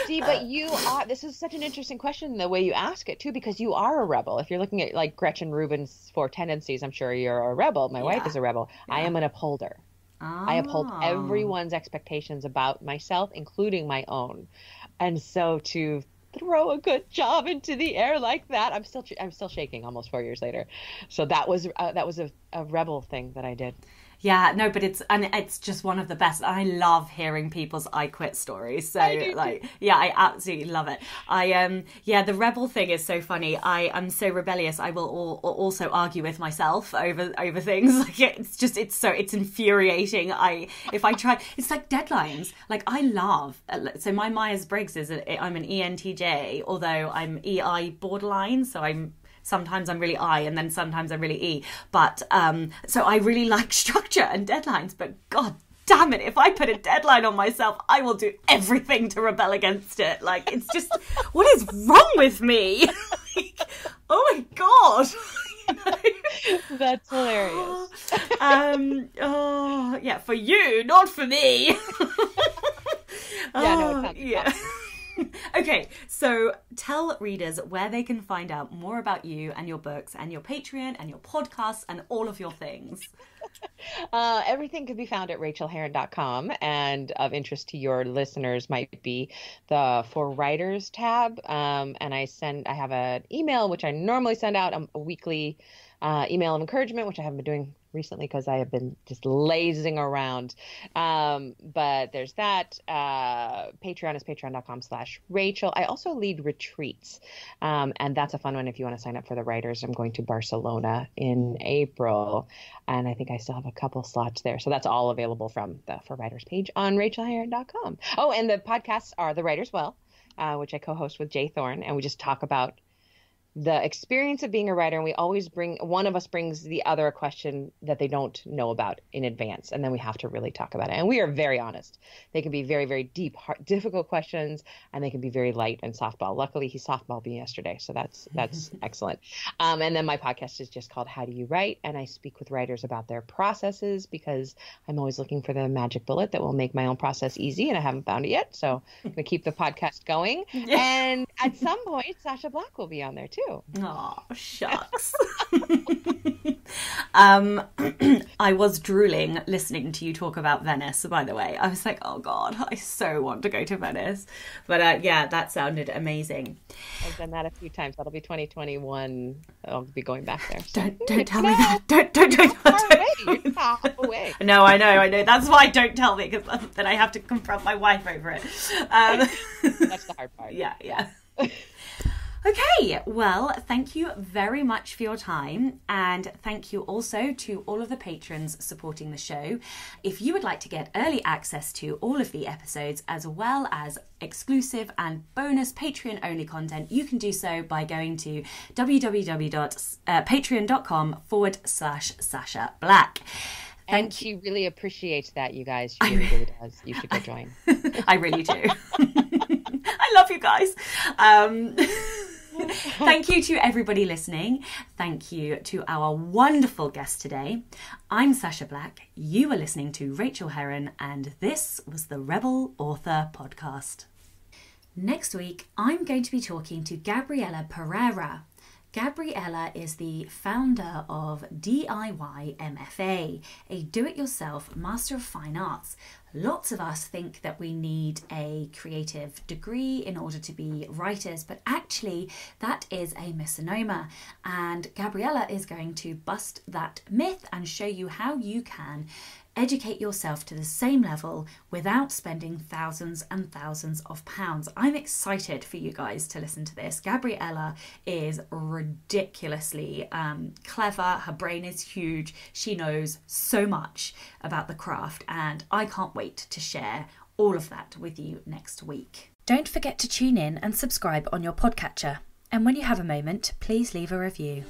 Speaker 2: See, but you are. This is such an interesting question, the way you ask it too, because you are a rebel. If you're looking at like Gretchen Rubin's four tendencies, I'm sure you're a rebel. My wife is a rebel. I am an upholder. I uphold
Speaker 1: Oh.
Speaker 2: everyone's expectations about myself, including my own. And so to throw a good job into the air like that, I'm still I'm still shaking almost four years later. So that was uh, that was a, a rebel thing that I did.
Speaker 1: Yeah, no, but it's and it's just one of the best. I love hearing people's I quit stories. So
Speaker 2: I
Speaker 1: like, yeah, I absolutely love it. I um, yeah, the rebel thing is so funny. I am so rebellious. I will al- also argue with myself over over things. Like it's just it's so it's infuriating. I if I try, it's like deadlines. Like I love. So my Myers Briggs is a, I'm an E ENTJ, although I'm EI borderline. So I'm sometimes I'm really I and then sometimes I'm really E. But um, so I really like structure and deadlines. But God damn it, if I put a deadline on myself, I will do everything to rebel against it. Like it's just what is wrong with me? Like, oh my god. You know?
Speaker 2: That's hilarious.
Speaker 1: um oh yeah for you not for me
Speaker 2: Yeah, no, it
Speaker 1: Oh,
Speaker 2: sounds
Speaker 1: yeah okay so tell readers where they can find out more about you and your books and your patreon and your podcasts and all of your things
Speaker 2: Uh, everything could be found at rachaelherron.com, and of interest to your listeners might be the For Writers tab. Um, and I send, I have an email which I normally send out um, a weekly uh, email of encouragement, which I haven't been doing recently because I have been just lazing around. Um, but there's that. Uh, Patreon is patreon.com slash Rachael. I also lead retreats, um, and that's a fun one if you want to sign up for the writers. I'm going to Barcelona in April, and I think I still have a couple slots there. So that's all available from the For Writers page on rachaelherron.com. Oh, and the podcasts are The Writers Well, uh, which I co-host with J. Thorn, and we just talk about the experience of being a writer and we always bring one of us brings the other a question that they don't know about in advance and then we have to really talk about it. And we are very honest. They can be very very deep hard, difficult questions and they can be very light and softball. Luckily he softballed me yesterday so that's that's excellent. Um, and then my podcast is just called how do you write? And i speak with writers about their processes because i'm always looking for the magic bullet that will make my own process easy and i haven't found it yet so i'm going to keep the podcast going. And at some point Sacha Black will be on there too
Speaker 1: Oh, shucks. um, I was drooling listening to you talk about Venice, by the way. I was like, oh God, I so want to go to Venice. But uh, yeah, that sounded amazing.
Speaker 2: I've done that a few times. That'll be 2021. I'll be going back there. So.
Speaker 1: Don't don't tell me that. Don't don't don't.
Speaker 2: Far
Speaker 1: don't.
Speaker 2: away. You're away.
Speaker 1: No, I know, I know. That's why don't tell me because then I have to confront my wife over it. Um,
Speaker 2: That's the hard part.
Speaker 1: yeah, yeah. Okay, well, thank you very much for your time, and thank you also to all of the patrons supporting the show. If you would like to get early access to all of the episodes, as well as exclusive and bonus Patreon only content, you can do so by going to www.patreon.com forward slash Sacha Black.
Speaker 2: Thank and she really appreciates that, you guys. She really, really does. You should go join.
Speaker 1: I really do. I love you guys. Um, Thank you to everybody listening. Thank you to our wonderful guest today. I'm Sacha Black. You are listening to Rachael Herron, and this was the Rebel Author Podcast. Next week, I'm going to be talking to Gabriela Pereira. Gabriela is the founder of DIY MFA, a do it yourself Master of Fine Arts. Lots of us think that we need a creative degree in order to be writers, but actually, that is a misnomer. And Gabriela is going to bust that myth and show you how you can educate yourself to the same level without spending thousands and thousands of pounds. I'm excited for you guys to listen to this. Gabriela is ridiculously um, clever, her brain is huge, she knows so much about the craft, and I can't wait to share all of that with you next week. Don't forget to tune in and subscribe on your podcatcher. And when you have a moment, please leave a review.